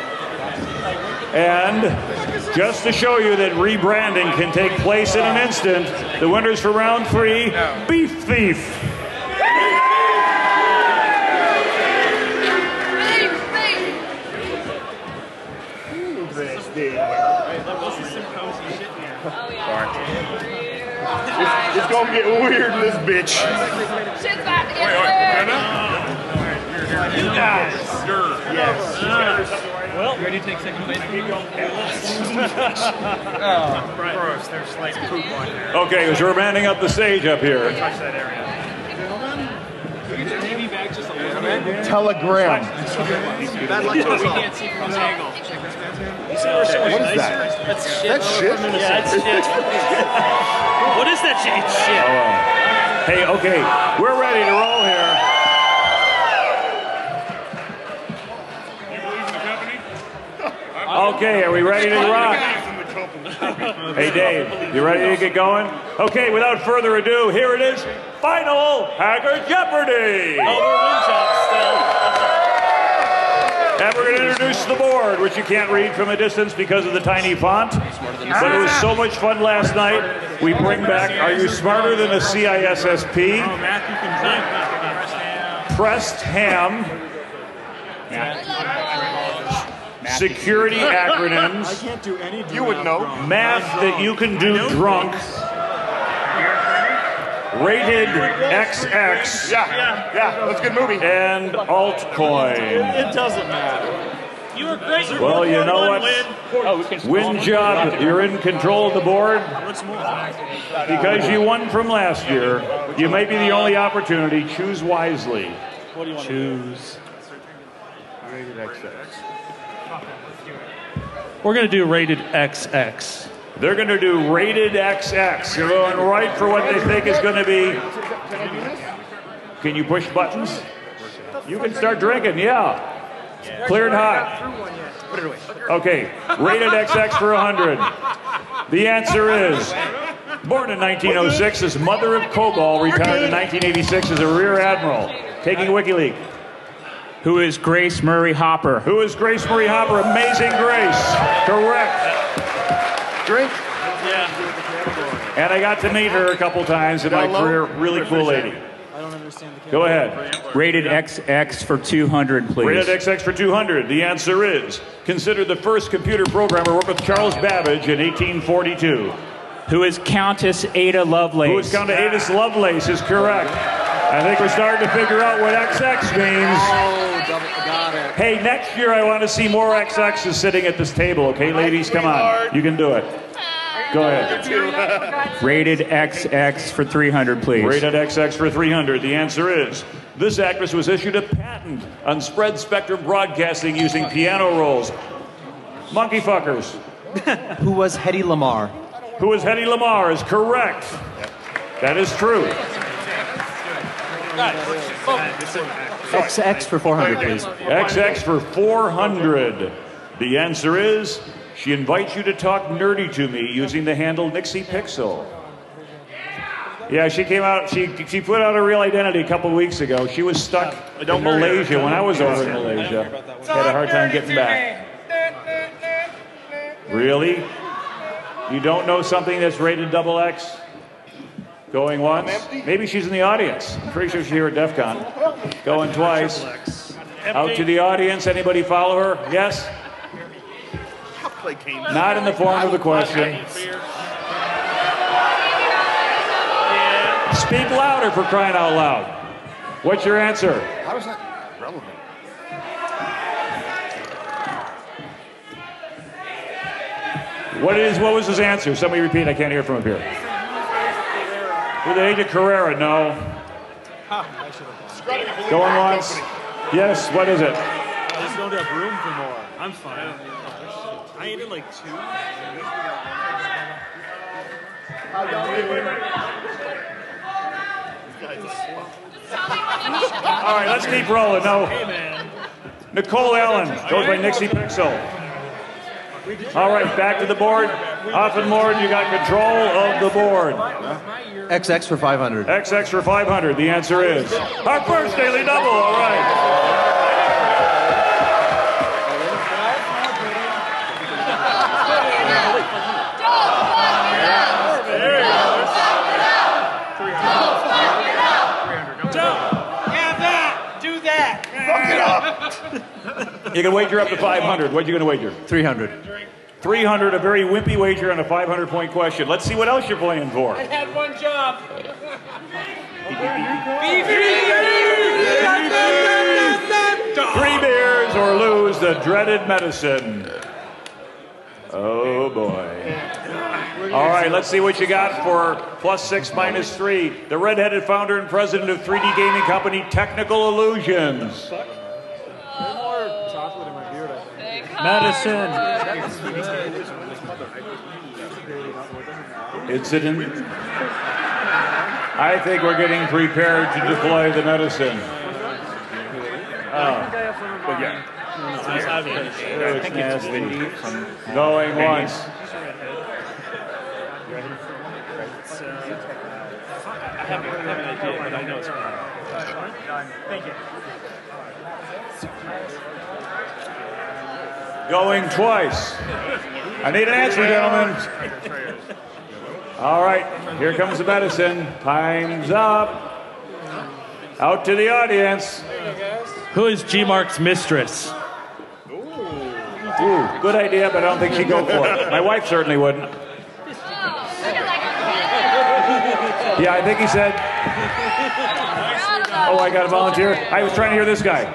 And just to show you that rebranding can take place in an instant, the winners for round three, Beef Thief. Gonna get weird in this bitch. Shit's about to get weird. You guys. Yes. Well, ready to take second place? Oh, gross. There's like poop on there. Okay, as we're manning up the stage up here. Touch that area. Get your TV back just a little bit. Telegram. Bad luck to us all. We can't see from this angle. What is that? That's shit. That's shit? Yeah, that's shit. what that shit? Shit. Oh. Hey, okay, we're ready to roll here. Okay, are we ready to rock? Hey, Dave, you ready to get going? Okay, without further ado, here it is Final Hacker Jeopardy! And we're going to introduce the board, which you can't read from a distance because of the tiny font. But it was so much fun last night. We bring back Are You Smarter Than a CISSP? Pressed Ham. Security acronyms. I can't do any. You would know. Math that you can do drunk. Rated XX. Yeah, yeah, that's a good movie. And altcoin. It doesn't matter. You were great. Well, you know what? Oh, Win job, you're in control of the board. Because you won from last year, you may be the only opportunity. Choose wisely. What do you want Choose. Rated XX. We're going to do rated XX. They're going to do rated XX. They're going right for what they think is going to be. Can you push buttons? You can start drinking, yeah. Clear and hot. Okay, rated XX for 100. The answer is born in 1906 as mother of Cobol, retired in 1986 as a rear admiral, taking WikiLeaks. Who is Grace Murray Hopper? Who is Grace Murray Hopper? Amazing Grace. Correct. Drink. And I got to meet her a couple times in my career. Really cool lady. I don't understand the Go ahead. Rated XX for 200, please. Rated XX for 200. The answer is considered the first computer programmer worked with Charles Babbage in 1842. Who is Countess Ada Lovelace? Who is Countess Ada Lovelace is correct. I think we're starting to figure out what XX means. Oh, double, got it. Hey, next year I want to see more XXs sitting at this table. Okay, ladies, come on. You can do it. Go ahead. Rated XX for 300, please. Rated XX for 300. The answer is this actress was issued a patent on spread spectrum broadcasting using piano rolls. Monkey fuckers. Who was Hedy Lamarr? Who is Hedy Lamarr is correct. That is true. XX for 400, please. XX for 400. The answer is she invites you to talk nerdy to me using the handle Nixie Pixel. Yeah, she came out. She she put out her real identity a couple weeks ago. She was stuck in Don't worry. Malaysia when I was over in Malaysia. Had a hard time getting back. Really? You don't know something that's rated double X? Going once? Maybe she's in the audience. I'm pretty sure she's here at DEF CON. Going twice. Out to the audience. Anybody follow her? Yes? Not in the form of a question. Speak louder for crying out loud. What's your answer? How is that relevant? What is? What was his answer? Somebody repeat. I can't hear from up here. With of Carrera, no. Going once. Yes. What is it? I just don't have room for more. I'm fine. I ate it like two. All right. Let's keep rolling. No. Nicole Allen goes by Nixie Pixel. All right. Back to the board. Offenmord, you got control of the board. XX for 500. XX for 500. The answer is our first daily double. All right. Have that. Do that. You can wager up to 500. What are you going to wager? 300. 300, a very wimpy wager on a 500 point question. Let's see what else you're playing for. I had one job. Three beers or lose the dreaded medicine. Oh boy. All right, let's see what you got for plus six minus three. The redheaded founder and president of 3D gaming company Technical Illusions. Medicine. Incident. I think we're getting prepared to deploy the medicine. Oh, But yeah. it's nasty. Going once. Uh, I have, I have an idea, but I know it's Thank you. Going twice. I need an answer, gentlemen. All right, here comes the medicine. Time's up. Out to the audience. Who is G Mark's mistress? Ooh, good idea, but I don't think she'd go for it. My wife certainly wouldn't. Yeah, I think he said. Oh, I got a volunteer. I was trying to hear this guy.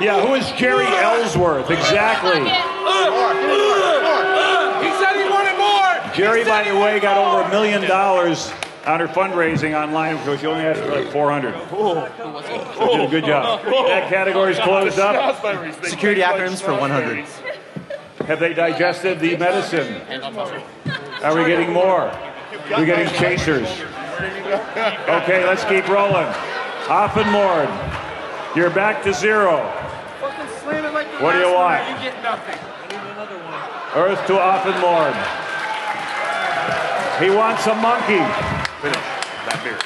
Yeah, who is Jeri Ellsworth? Exactly. He said he wanted more. Jeri, by the way, got over a million dollars on her fundraising online, because she only asked for like 400. So did a good job. That category's closed up. Security acronyms for 100. Have they digested the medicine? Are we getting more? We're getting chasers. Okay, let's keep rolling. Offenmord, you're back to zero. Fucking slam it like the What do you want? You get nothing. I need another one. Earth to Offenmord. He wants a monkey. That beer.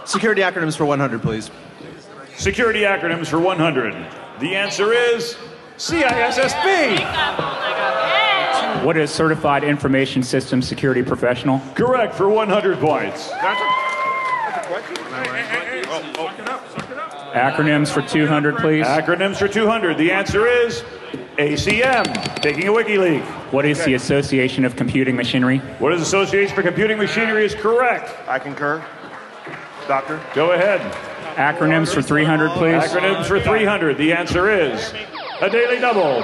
Security acronyms for 100, please. Security acronyms for 100. The answer is CISSP. What is Certified Information Systems Security Professional? Correct for 100 points. That's a, that's a question. Acronyms for 200, please. Acronyms for 200. The answer is ACM, taking a wiki leak. What is the Association of Computing Machinery? What is Association for Computing Machinery is correct. I concur. Doctor? Go ahead. Acronyms for 300, please. Acronyms for 300. The answer is a daily double.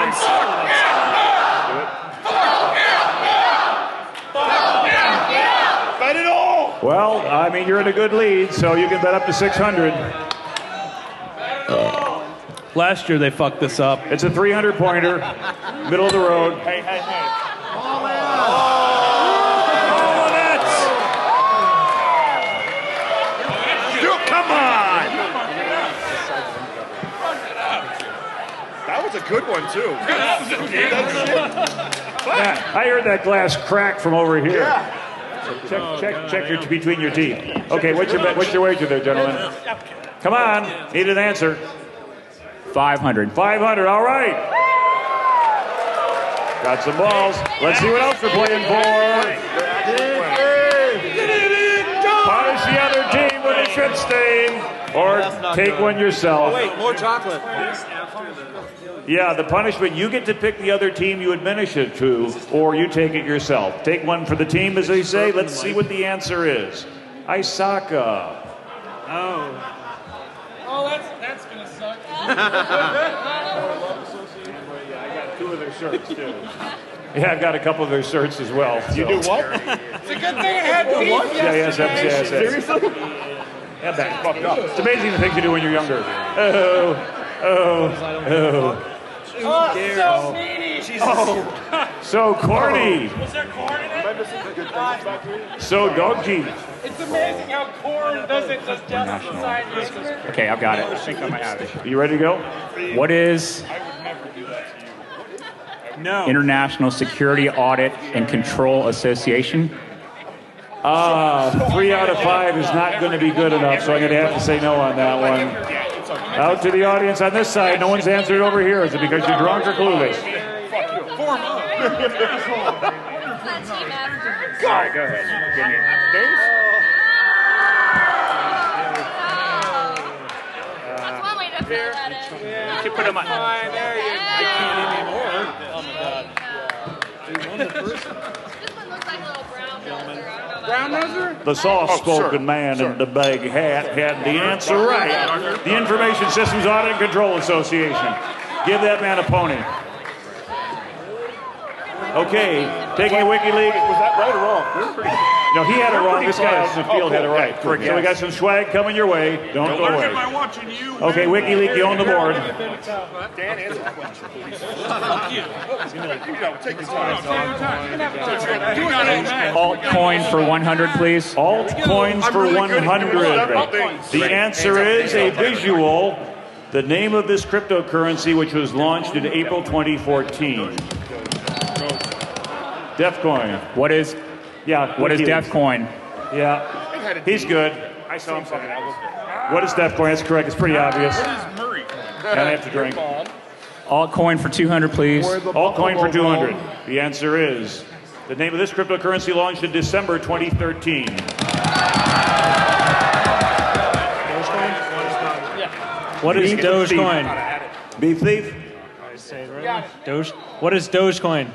I'm solid. Bet it all! Well, I mean, you're in a good lead, so you can bet up to 600. Last year they fucked this up. It's a 300 pointer, middle of the road. Hey, hey, hey. Dude, come on! That was a good one, too. Yeah, I heard that glass crack from over here. Check, check, check your between your teeth. Okay, what's your what's your wager there, gentlemen? Come on, need an answer. 500. 500. All right. Got some balls. Let's see what else we're playing for. Punish the other team with a shit stain, or take one yourself. Oh, wait, more chocolate. Yeah, the punishment, you get to pick the other team you administer it to, or you take it yourself. Take one for the team, as they say. Let's see what the answer is. ISACA. Oh. Oh, that's that's gonna suck. I got two of their shirts, too. Yeah, I've got a couple of their shirts as well. You so. do what? It's a good thing I had beef Yeah, yes, yes, yes, yes. Seriously? Yeah, that fucked up. It's amazing the things you do when you're younger. Oh, oh, oh. Oh, so meaty. Oh, so corny. Was there corn in it? So dodgy. It's amazing how corn doesn't just justice society. Okay, I've got it. I think I might have it. You ready to go? What is No. International Security Audit and Control Association? Uh, three out of five is not going to be good enough, so I'm going to have to say no on that one. Out to the audience on this side. No one's answered over here. Is it because you're drunk or clueless? Fuck you. Form up. God, go ahead. Give me That's one way to fill that in. You put them on. Fine, there you go. I can't anymore. Oh my god. This one looks like a little brown noser. I don't know about Brown noser? The oh, soft-spoken man in the big hat had the answer right. The Information Systems Audit and Control Association. Give that man a pony. Okay, taking a WikiLeaks. Was that right or wrong? No, he had it wrong. This guy out in the field had it right. So we got some swag coming your way. Don't go away. watching you. Okay, WikiLeaks, you own the board. Dan, answer the question, please. Fuck you. You know, take your time. Altcoin for 100, please. Altcoins I'm for really good at doing 100. The answer is a visual. The name of this cryptocurrency, which was launched in April 2014. Defcoin. What is Yeah. what is Defcoin? Yeah. He's good. I saw him say What is Defcoin? That's correct. It's pretty obvious. What is Murray. And I have to drink. Altcoin for 200, please. Altcoin for 200. The answer is the name of this cryptocurrency launched in December 2013. What is Dogecoin? Beef thief. Doge. What is Dogecoin?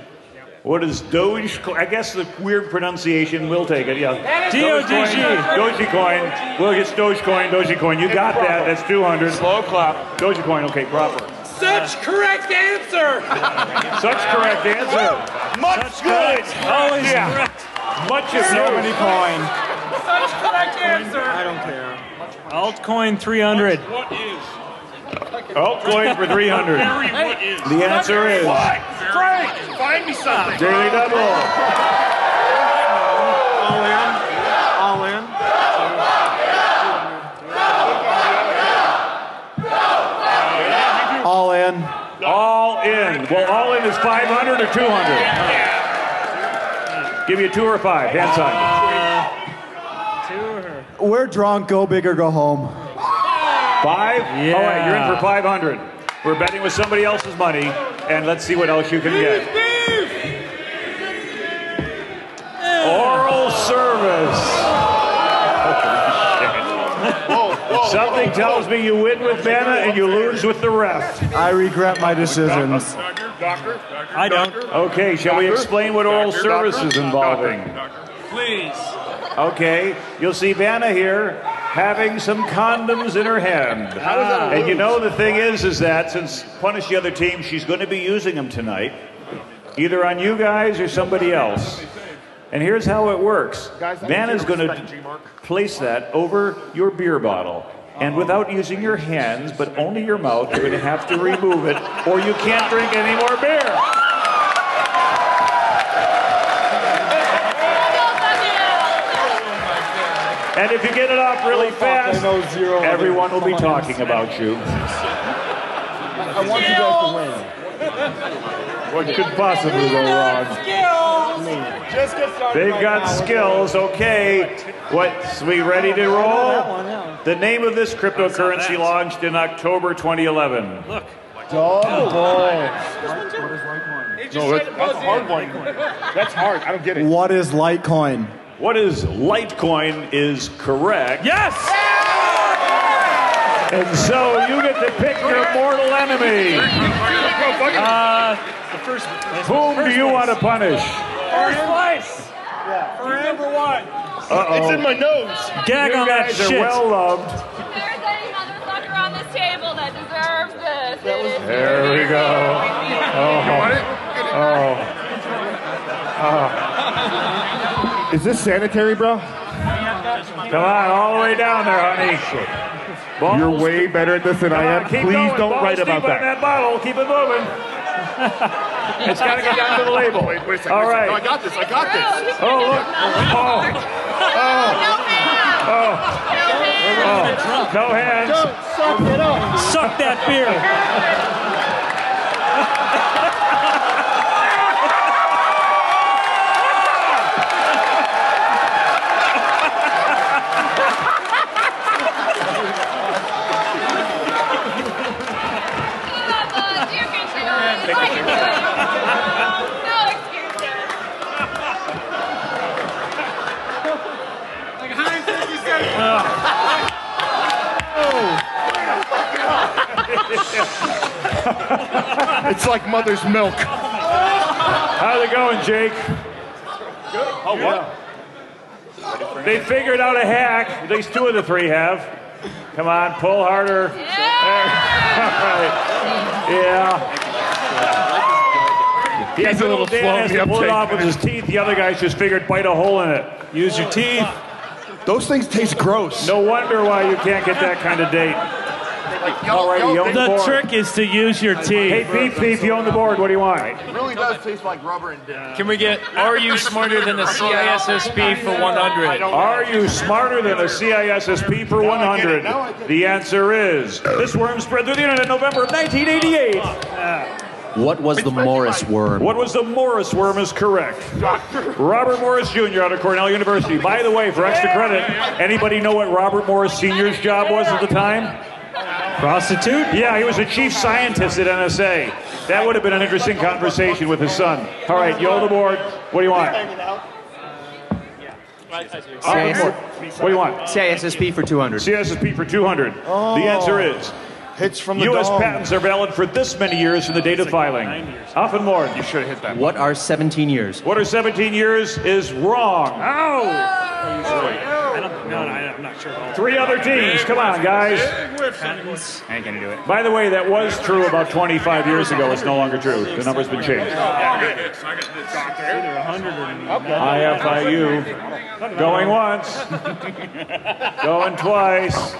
What is Dogecoin? I guess the weird pronunciation. We'll take it. Yeah. D-O-G-G. Dogecoin. Well, it's Dogecoin. Dogecoin. You got that. That's 200. Slow clap. Dogecoin. Okay, proper. Such correct answer. Such correct answer. Much good. Always Yeah. correct. Much of So many coin. Such correct answer. I don't care. Altcoin 300. What is? Altcoin for 300. Barry, what is? The answer is What? Frank, find me something. Daily Double. All in. All in. All in. All in. Well, all in is 500 or 200? Give me a two or five. Hand sign. Uh, two. We're drunk. Go big or go home. Five? Yeah. All right, you're in for 500. We're betting with somebody else's money, and let's see what else you can get. Oral service. Something tells me you win with Vanna and you lose with the ref. I regret my decisions. Doctor? I don't. Okay, shall we explain what oral service is involving? Please. Okay, you'll see Vanna here having some condoms in her hand. and you know the thing is, is that since punish the other team, she's going to be using them tonight, either on you guys or somebody else. And here's how it works. Vanna's going to place that over your beer bottle. And without using your hands, but only your mouth, you're going to have to remove it, or you can't drink any more beer. And if you get it off really fast, everyone will be talking about you. I want you guys to win. What could possibly go wrong? Just get started. They've right got now. skills. Okay. What? We ready to roll? The name of this cryptocurrency launched in October 2011. Look. Dog. Oh, no, that's, that's a hard one. That's hard. I don't get it. What is Litecoin? What is Litecoin is correct. Yes! And so you get to pick your mortal enemy. Uh, the first. Whom do you want to punish? First place. For number one. Uh-oh. It's in my nose. Gag you on that guys are shit. well loved. If there's any motherfucker on this table that deserves this, it is There we go. Oh. Oh. Oh. Is this sanitary, bro? Come on, all the way down there, honey. Balls- You're way better at this than I am. on, Please going. don't Balls write about that. that bottle. Keep it moving. it's got to get down to the label. Wait, wait a second. All wait a second. right. No, I got this. I got this. Oh, look. Oh. Oh. Oh. Oh. No hands. Suck it up. Suck that beer. It's like mother's milk. How's it going, Jake? Good. Oh, what? They figured out a hack. At least two of the three have. Come on, pull harder. There. All right. Yeah. He has He's a little slow Dan in has the to pull it off with his teeth. The other guys just figured bite a hole in it. Use your teeth. Those things taste gross. No wonder why you can't get that kind of date. All right, you own the The board. trick is to use your teeth. Hey, teeth. Beef Thief, you own the board. What do you want? It really does taste like rubber and dick. Can we get, are you smarter than the CISSP for 100? Are you smarter than the CISSP for 100? The answer is this worm spread through the internet in November of 1988. What was the Morris worm? What was the Morris worm is correct. Robert Morris Jr. out of Cornell University. By the way, for extra credit, anybody know what Robert Morris Sr.'s job was at the time? Prostitute? Yeah, he was a chief scientist at NSA. That would have been an interesting conversation with his son. All right, you own the board. What do you want? Off the board. What do you want? CISSP for 200. CISSP for 200. The answer is Hits from the U.S. dome. patents are valid for this many years from the date of filing. Offenmord. You should have hit that. What are 17 years? What are 17 years is wrong. Oh! oh! I don't, no, no, I'm not sure. Three other teams. Come on, guys. Patents. I ain't gonna do it. By the way, that was true about 25 years ago. It's no longer true. The number's been changed. Either 100 or IFIU. Going once. Going twice.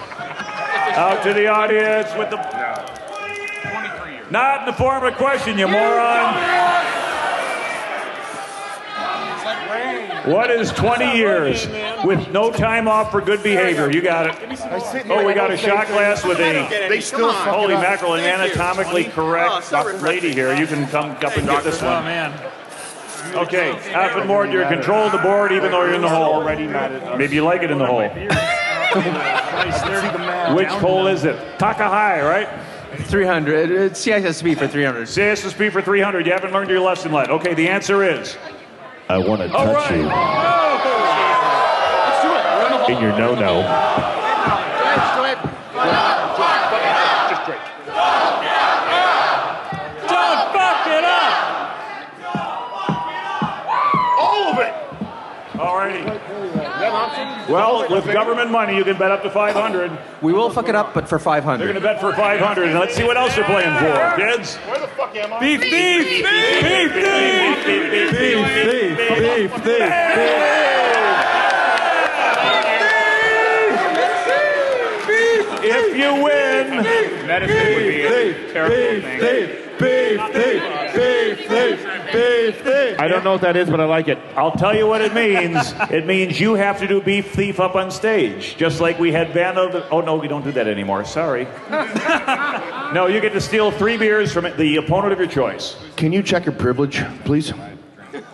Out to the audience with the. No. Not in the form of a question, you moron. What is 20 years with no time off for good behavior? You got it. Oh, we got a shot glass with a They still holy mackerel, an anatomically correct lady here. You can come up and get this Oh, one. man. Okay, Affenmore, you're control of the board even though you're in the hole. Already mad at us. Maybe you like it in the hole. Which hole is it? Takahai, right? 300. It's uh, CISSP for 300. CISSP for 300. You haven't learned your lesson yet. Okay, the answer is. I want to touch right. you oh, in your no-no. Don't fuck it up! All of it. Alrighty. Well, with government money, you can bet up to 500. We will fuck it up, but for 500. They're going to bet for 500. And let's see what else they're playing for, kids. Where the fuck am I? Beef, beef, beef, beef, beef, beef, beef, Thief, thief, thief, If you win, Medicine would be a terrible thing. Thief, beef thief, beef thief, beef thief. I don't know what that is, but I like it. I'll tell you what it means. it means you have to do Beef Thief up on stage, just like we had Van. O- Oh no, we don't do that anymore. Sorry. no, you get to steal three beers from the opponent of your choice. Can you check your privilege, please?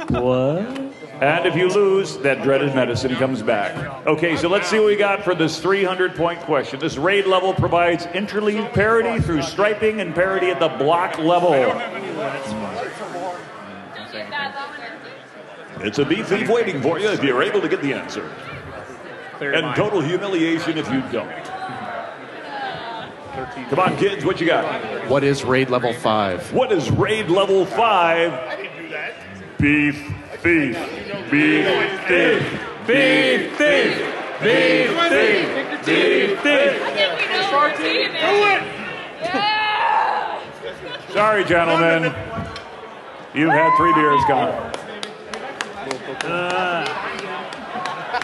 What? And if you lose, that dreaded medicine comes back. Okay, so let's see what we got for this 300 point question. This raid level provides interleave parity through striping and parity at the block level. It's a beef thief waiting for you if you're able to get the answer. And total humiliation if you don't. Come on, kids, what you got? What is raid level 5? What is raid level 5? I didn't do that. Beef thief. Beef thief. Beef thief. Beef thief. Beef thief. Sorry, gentlemen. You've had three beers gone.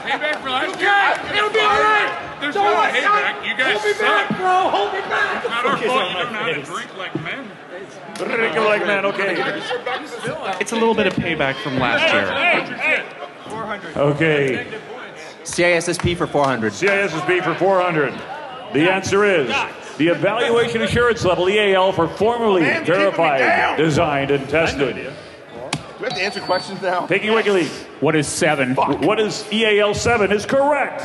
Payback for last year. it'll be all right. There's no let payback. You guys Hold me suck. back, bro. Hold me back. It's not our fault. You don't know how to drink like men. Drink like man, okay. It's a little bit of payback from last year. Okay. CISSP for 400. CISSP for 400. The answer is the Evaluation Assurance Level EAL for formally Man, verified, designed, and tested. Do we have to answer questions now? Taking WikiLeaks. What is seven? What is EAL 7 is correct.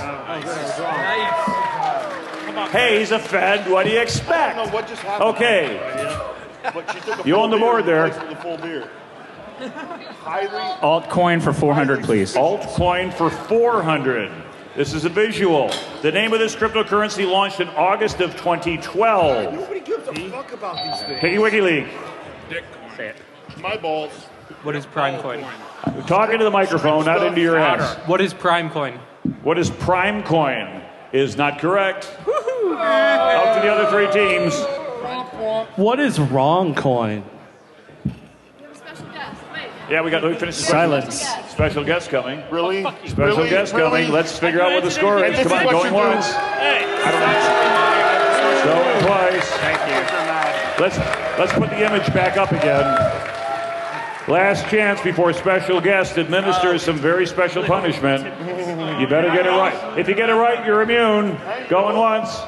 Hey, he's a Fed. What do you expect? No, what just happened? Okay. But she took a You full own the board there. the full beer. Highly. Altcoin for 400, please. Altcoin for 400. This is a visual. The name of this cryptocurrency launched in August of 2012. Nobody gives a fuck about these things. Taking WikiLeaks. Say it. My balls. What is Prime Coin? Talking to the microphone, not into your ass. What is Prime Coin? What is Prime Coin? Is not correct. Out to the other three teams. What is wrong coin? Yeah, we got. Let me finish Silence. question. Special guest coming. Really? Special Really? guest Really? coming. Let's figure out what the score is. Hey, Come on, this is going what you do. once. Going twice. Thank you. Let's let's put the image back up again. Last chance before special guest administers some very special punishment. You better get it right. If you get it right, you're immune. Going once,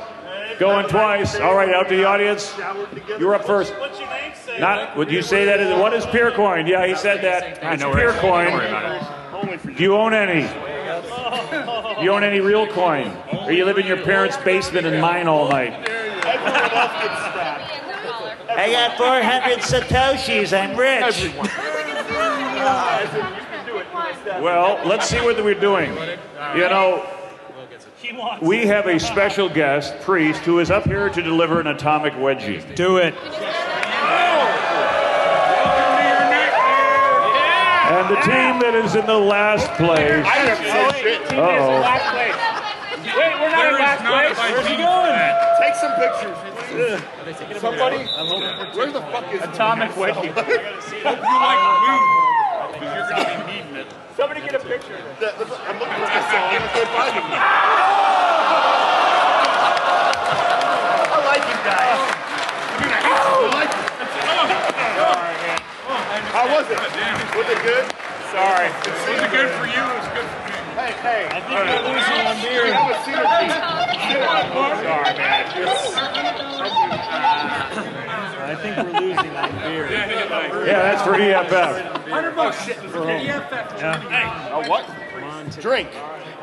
going twice. All right, out to the audience. You're up first. Not would you say that is what is peer coin? Yeah, he said that. I know peer coin. don't worry about it. Do you own any? Do you own any real coin? Or you live in your parents' basement and mine all night? Everyone else gets stabbed. I got 400 Satoshis. I'm rich. Well, let's see what we're doing. You know, we have a special guest, priest, who is up here to deliver an atomic wedgie. Do it. And the team that is in the last place. I didn't say shit. Uh-oh. Wait, we're not in last place. Where's he going? Take some pictures. Somebody. Where the fuck is Atomic wedgie. Hope you like weed. Because you're going to be needing it. Somebody get a picture of this. I'm looking for this song. I can't find it. I like you guys. I like it. How was it? Was it good? Sorry. It was good for you. It was good for me. Hey, hey. I think we're losing on beer. Have a synergy. Sorry, man. I think we're losing on beer. Yeah, that's for EFF. 100 bucks. for Shit. Oh, what? Drink.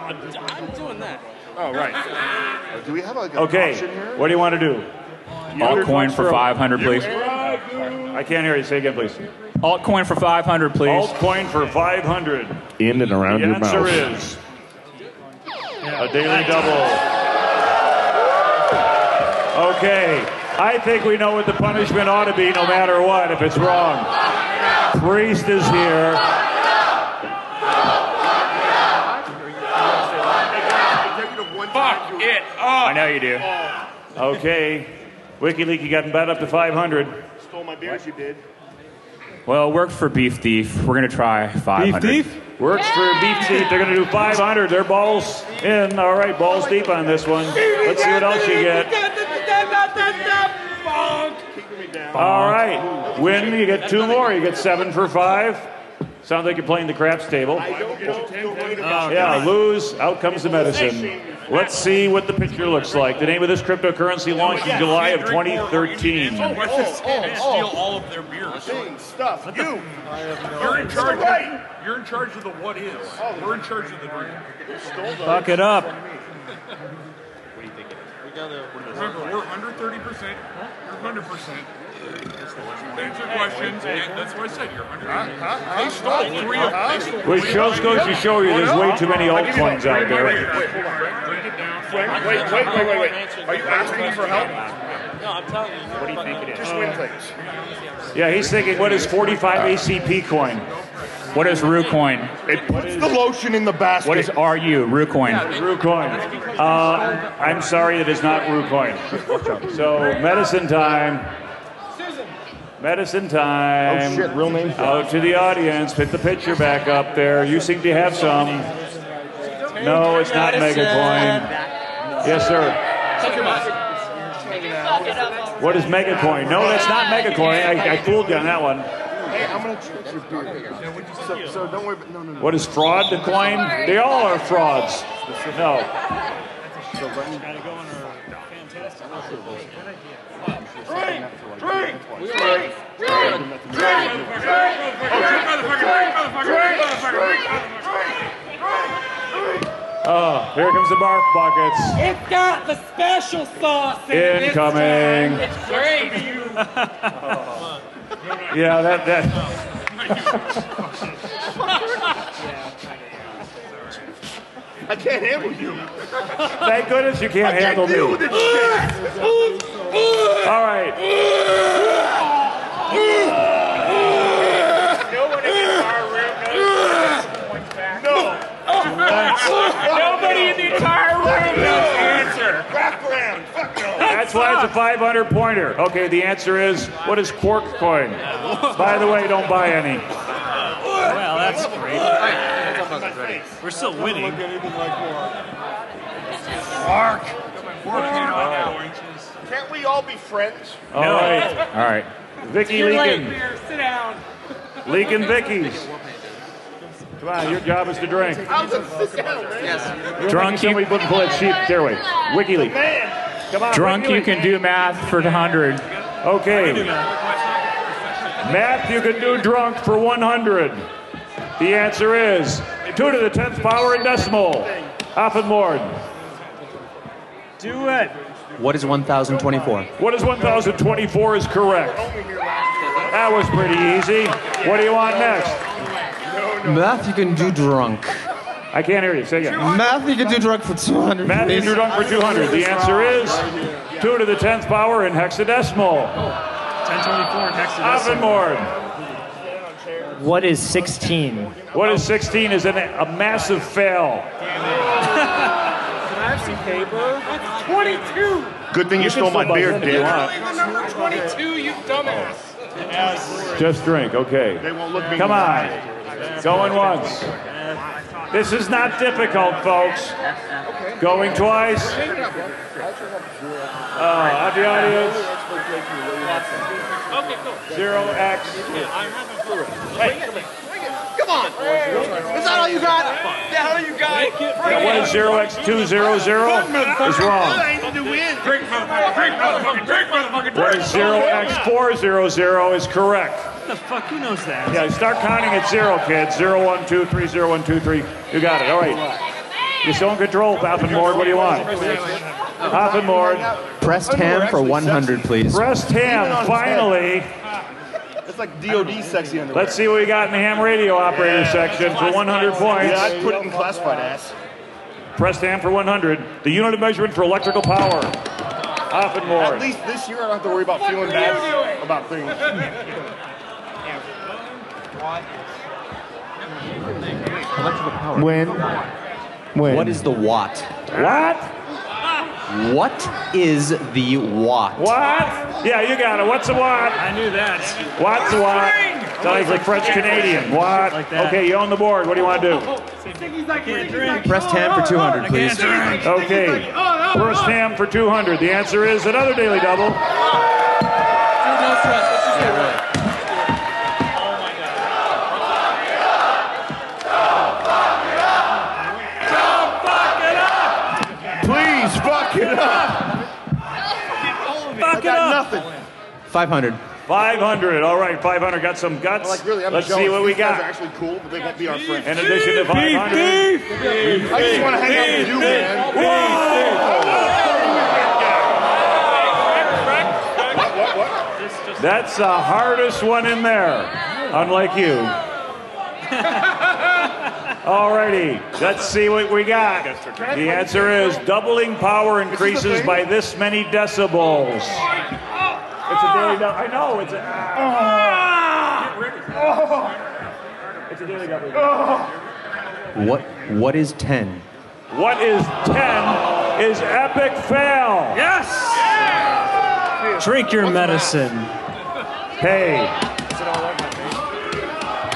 I'm doing that. Oh, right. Uh, do we have like, an Okay, option here? what do you want to do? Altcoin for 500, please. I can't hear you. Say again, please. Altcoin for 500, please. Altcoin for 500. In and around The your answer mouth. is a daily double. Okay, I think we know what the punishment ought to be no matter what if it's wrong. Priest is here. Fuck it I know you do. Okay, WikiLeaks, you got bet up to 500. Stole my beers, you did. Well, it worked for Beef Thief. We're going to try 500. Beef thief? Works for Beef Thief. They're going to do 500. Their balls in. All right, balls deep on this one. Let's see what else you get. All right. Win, you get two more. You get seven for five. Sounds like you're playing the craps table. Yeah, lose. Out comes the medicine. Let's see what the picture looks like. The name of this cryptocurrency oh, launched in July of 2013. Watch this oh, man oh, steal all of their beers. Stuff. You. You're in charge. Of, you're in charge of the what is. We're in charge of the drink. Fuck it up. Remember, we're under 30%. You're 100%. Answer questions, and that's what I said. You're 100%. They stole three of they Which three shows goes to show you there's way too many altcoins out there. Drink it wait, wait, wait, wait, wait. Are you asking for help? No, I'm telling you. What do you think it is? Just win, please. Yeah, he's thinking, what is 45 ACP coin? What is RuCoin? It puts the lotion in the basket. What is RU? RuCoin. Yeah, RuCoin. Uh, I'm sorry, it is not RuCoin. So, medicine time. Medicine time. Oh, shit, real name? Out to the audience. Put the picture back up there. You seem to have some. No, it's not Megacoin. Yes, sir. What is Megacoin? No, that's not Megacoin. I, I fooled you on that one. Hey, I'm gonna trick your so don't worry. About, no, no, no. What is fraud, the coin? They all are frauds. No. So let me. Drink! Drink! Drink! Drink! Drink! Oh, drink, motherfucker! Drink, motherfucker! Drink, motherfucker! Drink! Oh, here comes the barf buckets. It's got the special sauce in Incoming. time. It's great. Yeah, that that. I can't handle you. Thank goodness you can't I can't handle deal me. with this shit. All right. No one in the room knows the points back. No. Nobody in the entire room knows the answer. Background. Fuck no. That's why it's a 500 pointer. Okay, the answer is what is quark coin? By the way, don't buy any. Well, that's great. We're still winning. Mark. Mark. Can't we all be friends? All right. All right. Vicky You're Leakin. Sit down. Leakin Vicky's. Come on, your job is to drink. I was gonna sit down, man. Yes. Drunk, somebody wouldn't pull that sheep. There, wait. WikiLeaks. Man. Come on. Drunk, you can do math for 100. Okay. Math, you can do drunk for 100. The answer is 2 to the 10th power in decimal. Offenmord. Do it. What is 1024? What is 1024 is correct. That was pretty easy. What do you want next? Math you can do drunk. I can't hear you. Say again. Math you can do drunk for 200. Math, you can do drunk for 200. The answer is 2 to the 10th power in hexadecimal. 1024 next to this. Offenmord. What is 16? What is 16 is an, a massive fail. Can I have some paper? That's 22. Good thing you, You stole my still buzz beer, in you dick. want. The number 22, you dumbass. Just drink, okay. They won't look me Come on. Going once. This is not difficult, folks. Going twice. Uh, the audience. Okay, cool. Zero X. Come on. Is that all you got? Is that all you got? Now, what is zero X two zero zero? Is wrong. I need to win. Drink, motherfucker! Drink, motherfucker! Drink, motherfucker! What zero X four zero zero is correct. What the fuck? Who knows that? Yeah, start counting at zero, kids. Zero one two three zero one two three. You got it. All right. You're still in control, Offenmord. What do you want? Offenmord. Pressed ham for 100, please. Breast ham, finally. It's like DOD sexy underwear. Let's see what we got in the ham radio operator section for 100 points. Yeah, I'd put it in classified ass. Pressed ham for 100. The unit of measurement for electrical power. Offenmord. At least this year I don't have to worry about feeling bad about things. When? When? What is the watt? What? What is the watt? What? Yeah, you got it. What's a watt? I knew that. What's a watt? Sounds like French Canadian. What? Like. Okay, you own the board. What do you want to do? Can't drink. Oh, Pressed ham for 200, please. Okay. First ham for 200. The answer is another daily double. no stress. Let's just get rid Please fuck it up. Fuck it up. Nothing. 500. 500. All right, 500. Got some guts. Like really, I'm Let's jealous. see what we These guys got. actually cool, but they won't be our friends. In addition to 500. I just want to hang out with you, man. That's the hardest one in there, unlike you. Alrighty, let's see what we got. The answer is doubling power increases by this many decibels. It's a ah! daily double. I know, it's a. Ah! Oh. Ah! It's a daily double. What What is 10? What is 10 is epic fail. Yes! Drink your medicine. Hey.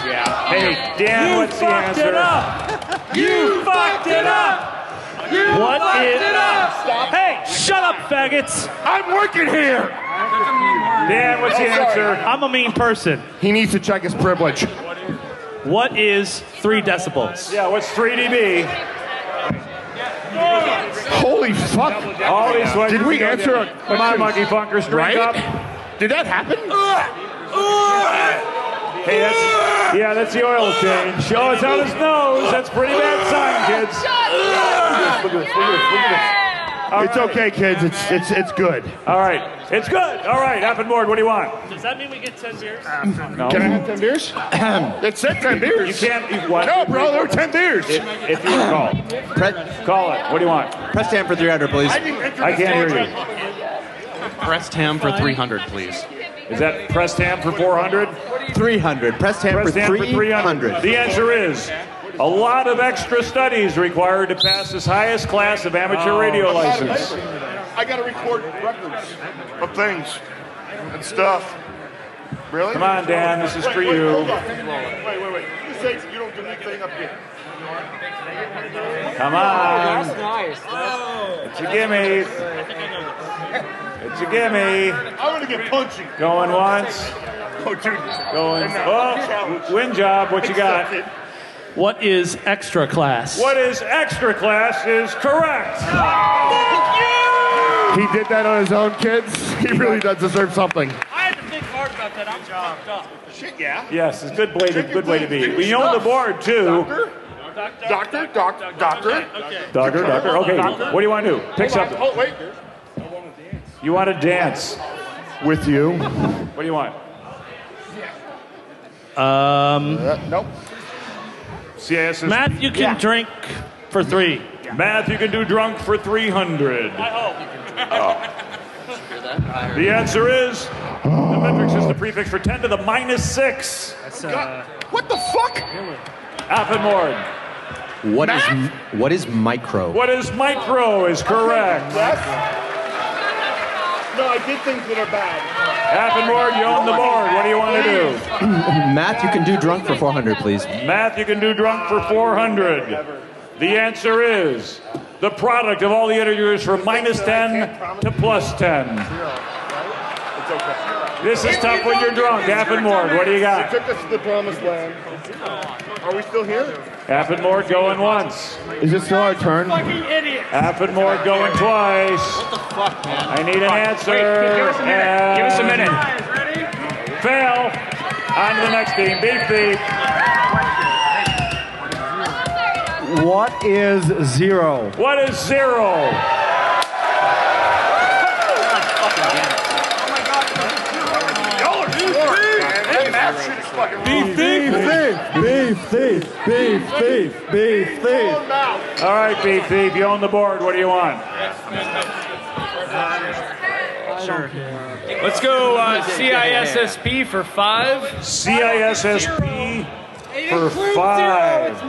Yeah. Hey, Dan, you what's the answer? You fucked it up! You fucked it up! You What fucked is- it up! Hey, shut up, faggots! I'm working here. Dan, what's the answer? I'm a mean person. He needs to check his privilege. What is three decibels? Yeah, what's 3 dB? Holy fuck. All these questions Did we answer down. a Come on, monkey funkers, drink Right? up. Did that happen? Hey, that's yeah, that's the oil change. Oh, Show us on his nose. That's pretty bad sign, kids. Look at this, look at this, look at this. It's okay, kids. It's it's it's good. All right, it's good. All right, Affenboard, what do you want? Does that mean we get 10 beers? No. Can I have ten beers? it said ten beers. You can't. You, what? No, bro, there were ten beers. If, if you call, call it. What do you want? Press 10 for 300, please. I I can't hear you. Press Tam for 300, please. Is that pressed ham for 400? 300. Press 10 Pressed for ham for 300. 300. The answer is a lot of extra studies required to pass this highest class of amateur oh. radio license. I gotta record records of things and stuff. Really? Come on, Dan, this is for Wait, wait, you. Wait, wait, wait. You say you don't do anything up here. Come on. Oh, that's nice. It's a gimme. It's a gimme. I'm gonna get punchy. Going once. Oh, dude. Going. Oh, win job. What you got? What is extra class? What is extra class is correct. Oh, he did that on his own, kids. He really does deserve something. I had to think hard about that. I'm fucked up. Shit, yeah. Yes, it's a good way to good way to be. We own the board too. Doctor, doctor, doctor. Doctor, doctor. Okay, what do you want to do? Pick something. Oh, wait. You want to dance? With you. What do you want? Um, Uh, nope. CIS is Matt, you can drink for three. Math, you can do drunk for 300. I hope. The answer is the metrics is the prefix for 10 to the minus 6. That's, uh, What the fuck? Affenmord. What is what is micro? What is micro is correct. No, I did things that are bad. Affenmord, you own the board. What do you want to do? Math, you can do drunk for 400, please. Math, you can do drunk for 400. The answer is the product of all the integers from minus 10 to plus 10. It's okay. This is tough when you're drunk. Affenmord, what do you It got? took us to the promised land. Are we still here? Affenmord going once. Is it still our turn? Fucking idiot. Affenmord going twice. What the fuck, man? I need an answer. give us a minute. Give us a and minute. Fail. On to the next team. Beef Thief. What is zero? What is zero? Beef thief, beef thief, beef thief. All right, Beef Thief, you own the board. What do you want? Sure. Let's go uh, CISSP for five. CISSP for five.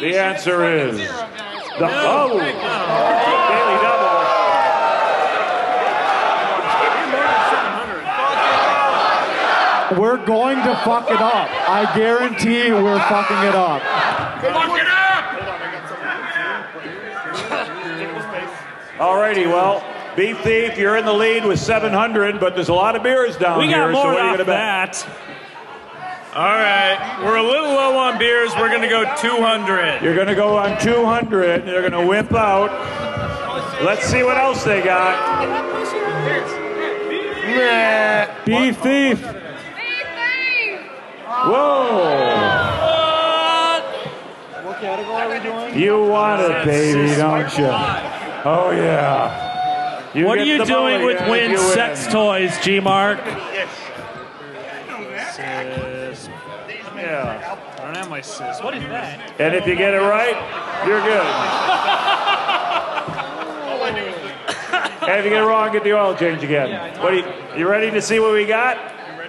The answer is the oh, daily double. We're going to fuck it up. I guarantee we're fucking it up. Fuck it up! Alrighty, well, Beef Thief, you're in the lead with 700, but there's a lot of beers down We got here. more so what are you off gonna bet? All right, we're a little low on beers. We're going to go 200. You're going to go on 200. They're going to wimp out. Let's see what else they got. Beef thief. Whoa. What category are we doing? You want it, baby, don't you? Oh, yeah. You what are you doing with if sex toys, G Mark? Yeah. I don't have my sis. What is that? And if you get it right, you're good. and if you get it wrong, get the oil change again. What are you, you ready to see what we got?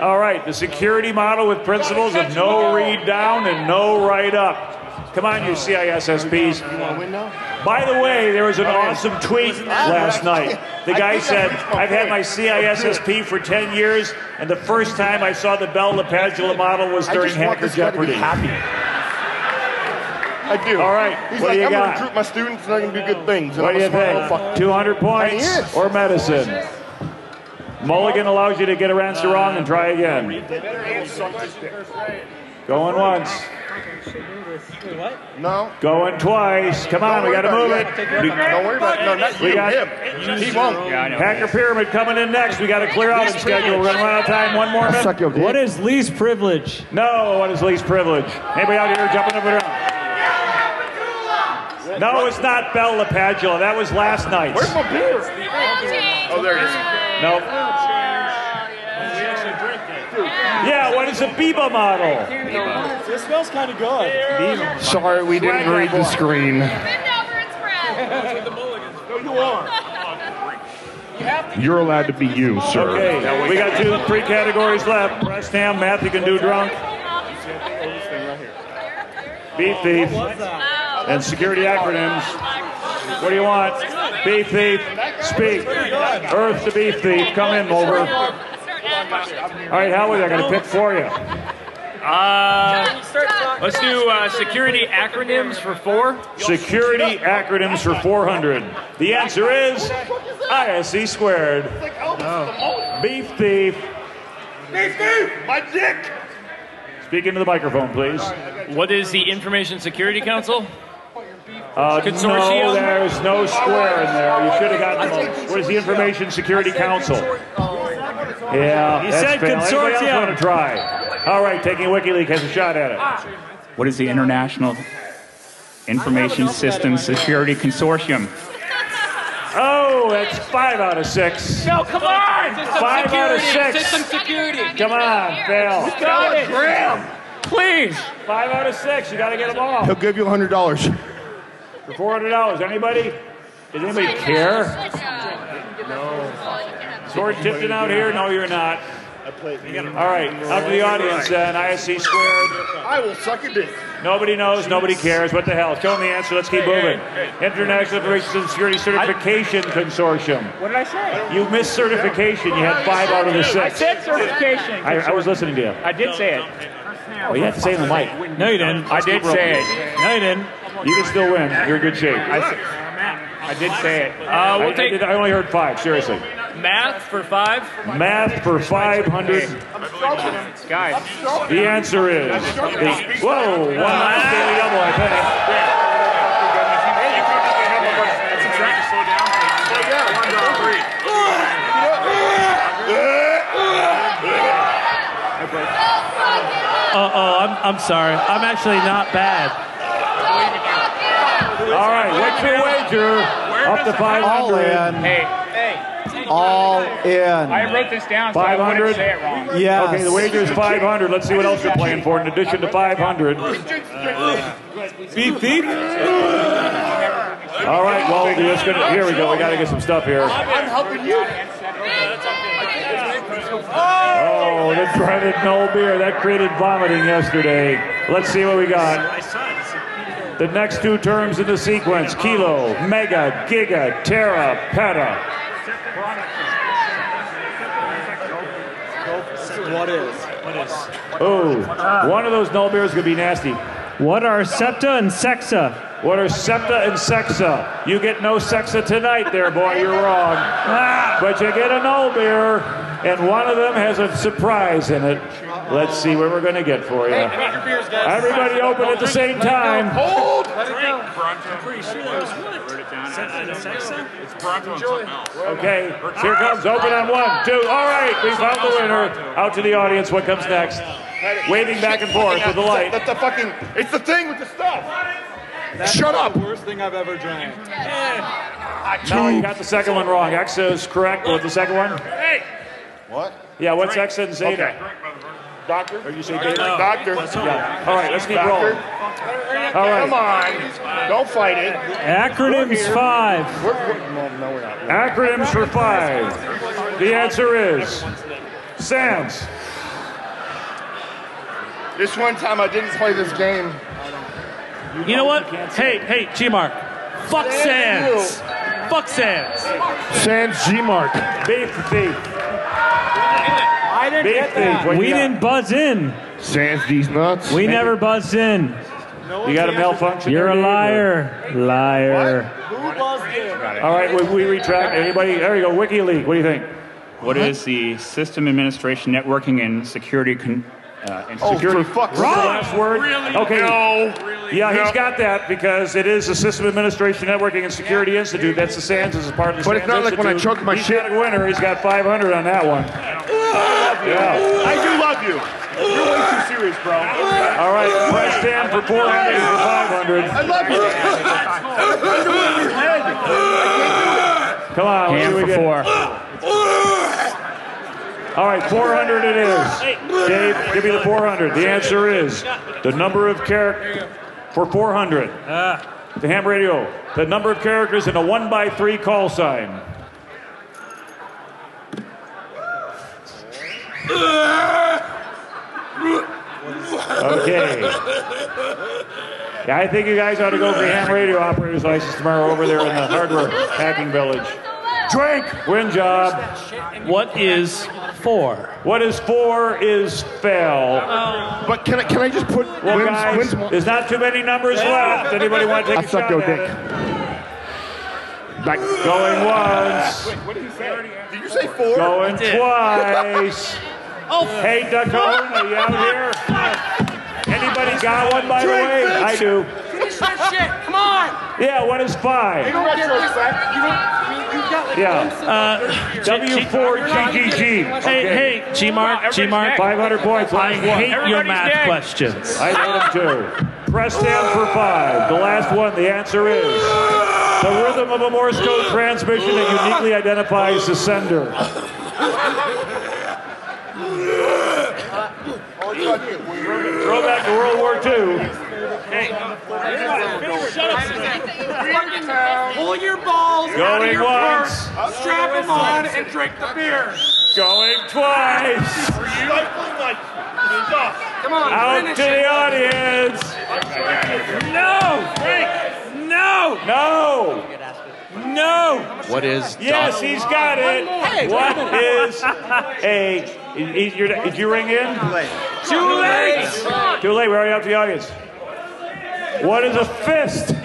All right, the security model with principles of no read down and no write up. Come on, you CISSPs. You want to win now? By the way, there was an awesome tweet last night. The guy said, I've had my CISSP for 10 years, and the first time I saw the Bell LaPadula model was during Hacker this guy to be Jeopardy. happy. I do. All right, He's what like, do you I'm got? going to recruit my students and I can do good things. And What I'm do you think? 200 points or medicine? Mulligan allows you to get her answer wrong and try again. Going once. No. Going twice. Come on, we got to move it. Don't worry about it. No, not We got him. He won't. Hacker Pyramid coming in next. We got to clear out and schedule. We're going to run out of time. One more minute. What is least privilege? No, what is least privilege? Anybody out here jumping up and down? No, it's not Bell LaPadula. That was last night. Where's my beer? Oh, there it is. Nope. Yeah, what is a Biba model? This smells kind of good. Sorry, we didn't read the screen. You're allowed to be you, sir. Okay, we got two, three categories left. Breast ham, math you can do drunk. Beef thief. And security acronyms. What do you want? Beef thief, speak. Earth to beef thief, come in, Mulder. All right, how Howard, I got to pick for you. Uh, let's do uh, security acronyms for four. Security acronyms for 400. The answer is ISC squared. Beef thief. Beef thief! My dick! Speak into the microphone, please. What is the Information Security Council? Uh, Consortium? No, there's no square in there. You should have gotten them. What is the Information Security Council? Yeah, He that's said failed. Anybody else consortium. want to try? All right, taking WikiLeaks has a shot at it. What is the International Information Systems Security Consortium? Oh, that's five out of six. No, come on! Five out of six. System security. Come on, fail. got it. Graham! Please. Five out of six. You got to get them all. He'll give you $100. For four hundred dollars. Anybody? Does anybody care? No. Sword Tipton out here? No, you're not. All right, up to the audience then. ISC squared. I will suck your dick. Nobody knows. Nobody cares. What the hell? Show them the answer. Let's keep moving. International Information Security Certification Consortium. What did I say? You missed certification. You had five out of the six. I six. said certification. I, I was listening to you. I did say it. Oh, you have to say it in the mic. No, you didn't. I did say it. No, you didn't. You can still win. You're in good shape. I did say it. Uh, I, we'll I take did- I only heard five. Seriously. math for five. Math for 500. Guys. The answer is. the- whoa, one last daily double, I think. Uh oh, I'm, I'm sorry. I'm actually not bad. All right, what's your wager? Up to 500. All in. Hey, hey. All in. I wrote this down so I 500? wouldn't say it wrong. Yes. Okay, the wager is 500. Let's see what else you're playing for in addition to 500. Beef thief? All right, well, we're just gonna, here we go. We got to get some stuff here. I'm helping you. Oh, the dreaded no beer. That created vomiting yesterday. Let's see what we got. The next two terms in the sequence kilo, mega, giga, tera, peta. What is? What is? Oh, one of those null beers could be nasty. What are septa and sexa? What are septa and sexa? You get no sexa tonight, there, boy. You're wrong. Ah. But you get a no beer, and one of them has a surprise in it. Let's see what we're going to get for you. Everybody open at the same time. Hold! Let it go. I'm pretty sure that was what? It's Bronto and something else. Okay, here comes open on one, two. All right, we found the winner. Out to the audience. What comes next? Waving back and forth with the light. That's the fucking. It's the thing with the stuff. That's Shut up. The worst thing I've ever drank. No, you got the second one wrong. X is correct. What's the second one? Hey! What? Yeah, what's X and Zeta? Okay. Doctor? Or you say beta? Doctor. Yeah. All right, let's keep Doctor. rolling. All right. Come on. Don't fight it. Acronyms We're five. We're, we're, no, no, we're not. Acronyms for five. The answer is SANS. This one time I didn't play this game. You know what? Hey, hey, G Mark. Fuck Sands. Fuck Sands. Sans G Mark. Beef thief. I didn't Beef get that. thief. What We you got? didn't buzz in. Sans these nuts. We never buzzed in. You got a malfunction. You're there, a Dave, or- liar. Liar. All right, we, we retract. Anybody? There you go. WikiLeaks. What do you think? What is the system administration, networking, and security? Con- uh, and Oh, security for fuck's What's the sake. last word? Really? Okay. No. Yeah, No. he's got that because it is the System Administration Networking and Security Institute. That's the SANS as a part of the But it's SANS not like when I Institute. choked my He's shit. got a winner. He's got 500 on that one. Yeah. I do love you. You're way too serious, bro. All right, press stand for 400 for 500. I love you. Come on, let's see Hand what for we get. four. All right, 400 it is. Dave, give me the 400. The answer is the number of characters for 400. Ah. The ham radio. The number of characters in a one by three call sign. Okay. Yeah, I think you guys ought to go for the ham radio operator's license tomorrow over there in the hardware hacking village. Drink. Win job. What is four? What is four is fail. But can I, can I just put Well, wins, guys, wins there's not too many numbers left. Anybody want to take I a suck shot your at dick. it? Like, Going once. what did he say? Did you say four? Going did. twice. Oh, Hey, Duckone, are you out here? Anybody got one, by the way? bitch. I do. Finish that shit. Come on. Yeah, what is five? In retrospect, You don't. I mean, you've got like Yeah. one uh, W4GGG. Hey, hey, G Mark, G Mark. 500 points. I Last one. hate your math dead. questions. I hate him too. Press down for five. The last one, the answer is the rhythm of a Morse code transmission that uniquely identifies the sender. Throw back to World War II. Pull your balls out of your once. purse, strap them on, and drink the beer. Going twice. Come on, Out to the audience. No, Frank. No, No. no. What is Yes, he's got it. What is a? Is, your, did you ring in? Too late. Too late. Too late. We're already out to the audience. What is a fist?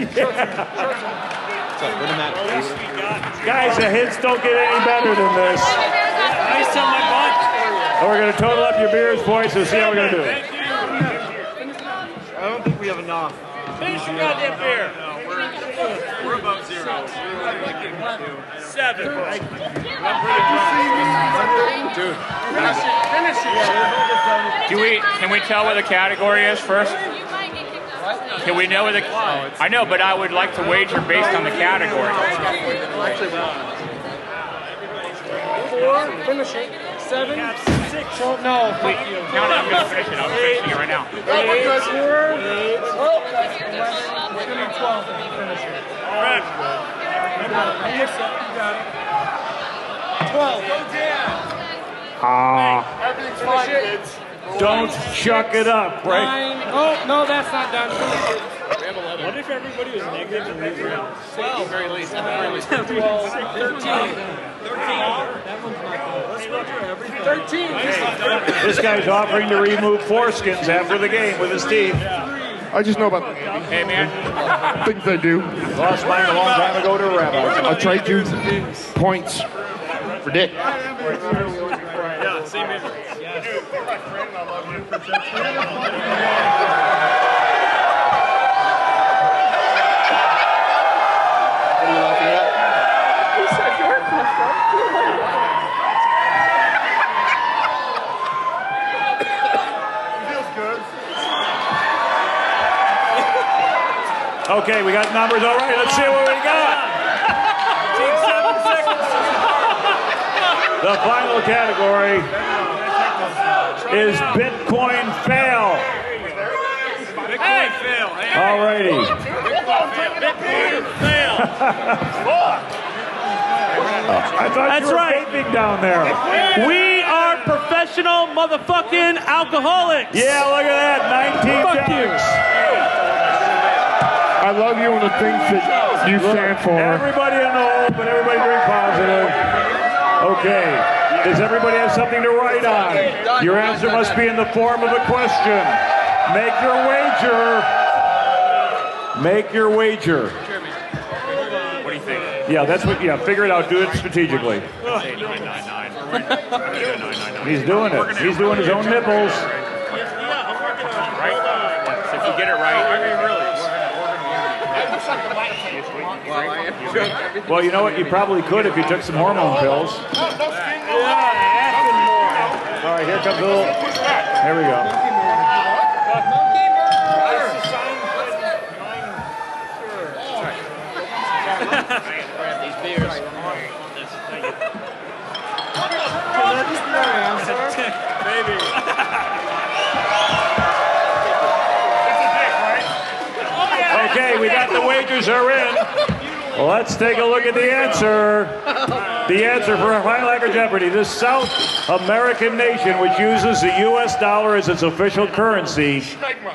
Guys, the hits don't get any better than this. Nice on my butt. And we're going to total up your beers points and see how we're going to do. it. I don't think we have enough. Uh, Finish your goddamn beer. We're above zero. Seven. Do we? Can we tell what the category is first? Can we know what the? I know, but I would like to wager based on the category. Four, finish it. Seven, six. Oh, no. Wait, no, no, I'm gonna finish it. I'm finishing it right now. Eight, four, eight, oh, eleven. It's gonna be twelve if you finish it. Ah, everything's fine, kids. don't chuck it up, right? Nine. Oh, no, that's not done. What if everybody was negative and we were out? Twelve. Very least. Very least. Twelve. Thirteen. Thirteen. This guy's offering to remove foreskins after the game with his teeth. I just know about the Hey, man. Things I do. Lost mine a long time ago to a rabbi. I'll trade you points for Dick. Yeah, same here. Okay, we got numbers. All right, let's see what we got. The final category is Bitcoin fail. Bitcoin fail. All righty. Bitcoin fail. I thought That's you were right. vaping down there. We are professional motherfucking alcoholics. Yeah, look at that. 19 Fuck you. Times. I love you and the things that you stand for. Everybody in the whole, but everybody very positive. Okay. Does everybody have something to write on? Your answer must be in the form of a question. Make your wager. Make your wager. What do you think? Yeah, that's what, yeah, figure it out. Do it strategically. He's doing it. He's doing his own nipples. Right? So if you get it right, Well, you know what? You probably could if you took some hormone pills. All right, here comes a little. There we go. Okay, we got the wagers are in. Let's take a look at the answer. The answer for Final Jeopardy. This South American nation, which uses the U.S. dollar as its official currency,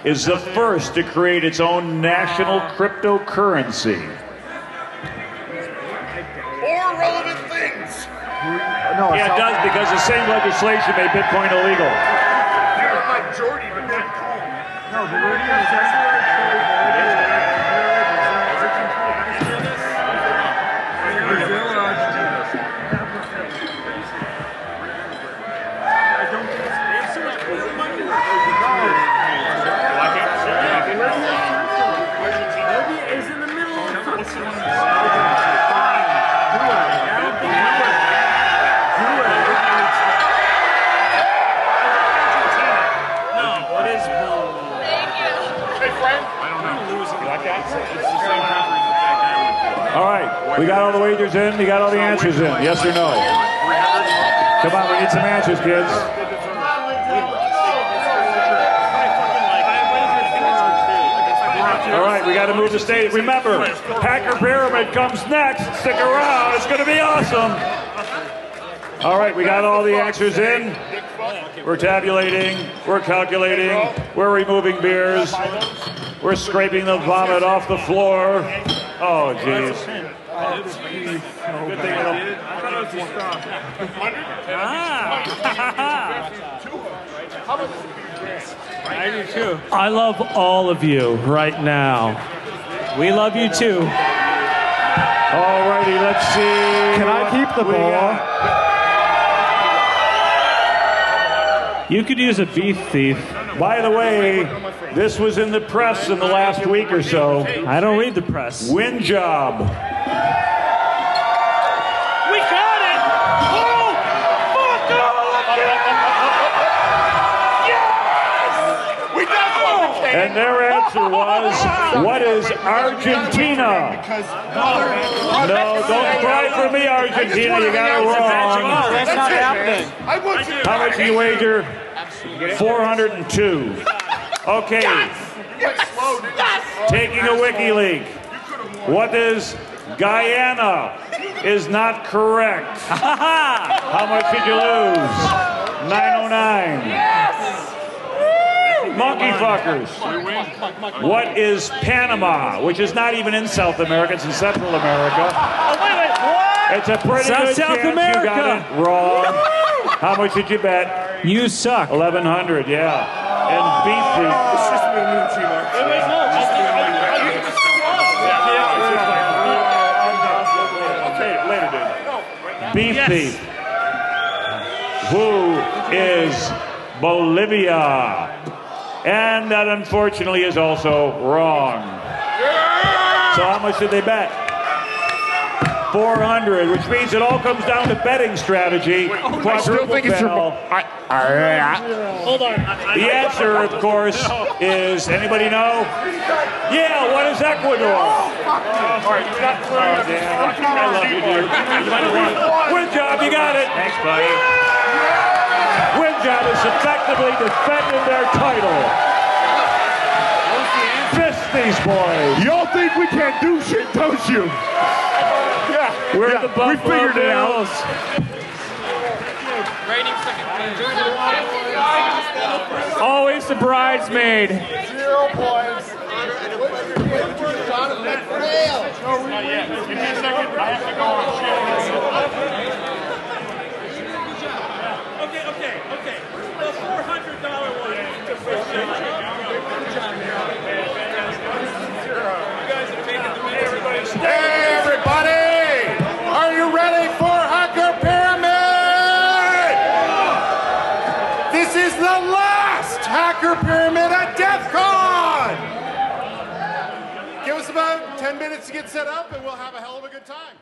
is the first to create its own national cryptocurrency. Or relevant things. No, Yeah, it does because the same legislation made Bitcoin illegal. You're like Jordy, but not cool. We got all the wagers in. We got all the answers in. Yes or no? Come on, we need some answers, kids. All right, we got to move the stage. Remember, Hacker Pyramid comes next. Stick around. It's going to be awesome. All right, we got all the answers in. We're tabulating. We're calculating. We're removing beers. We're scraping the vomit off the floor. Oh, jeez. Good thing I don't. I do too. I love all of you right now. We love you too. All righty, let's see. Can I keep the ball? got. You could use a beef thief. By the way, this was in the press in the last week or so. I don't read the press. Win job. We got it! Oh, fuck oh, Yes! We got one. And their answer was, what is Argentina? No, don't cry for me, Argentina. You got it wrong. That's not happening. I want you. How much do you wager? 402. Okay. Taking a WikiLeak. What is Guyana? Is not correct. How much did you lose? 909. Monkey fuckers. What is Panama, which is not even in South America, it's in Central America. It's a pretty South, good South chance America. you got it wrong. How much did you bet? You suck. 1100 yeah. And beef fruit. It's just me and you, Beef yes. beef. Who is Bolivia? And that unfortunately is also wrong. So how much did they bet? 400, which means it all comes down to betting strategy. I still think it's Quadruple your. bell. Hold on. I, I, The answer, of course, is anybody know? Yeah, what is Ecuador? Oh, all right, you got three. Oh, damn. I love you, dude. You might have won. Win job, you got it. Thanks, buddy. Win job is effectively defending their title. Fist these boys. Y'all think we can't do shit, don't you? Yeah, We're yeah, the we figured it out. Bills. Always the bridesmaid. Zero points. Not yet. Give me a second. I have to go on shit. okay, okay, okay. The four hundred dollar one. to fish it. You guys are taking the minute. Everybody, Everybody! Are you ready for Hacker Pyramid? This is the last Hacker Pyramid at DEF CON! Give us about 10 minutes to get set up and we'll have a hell of a good time.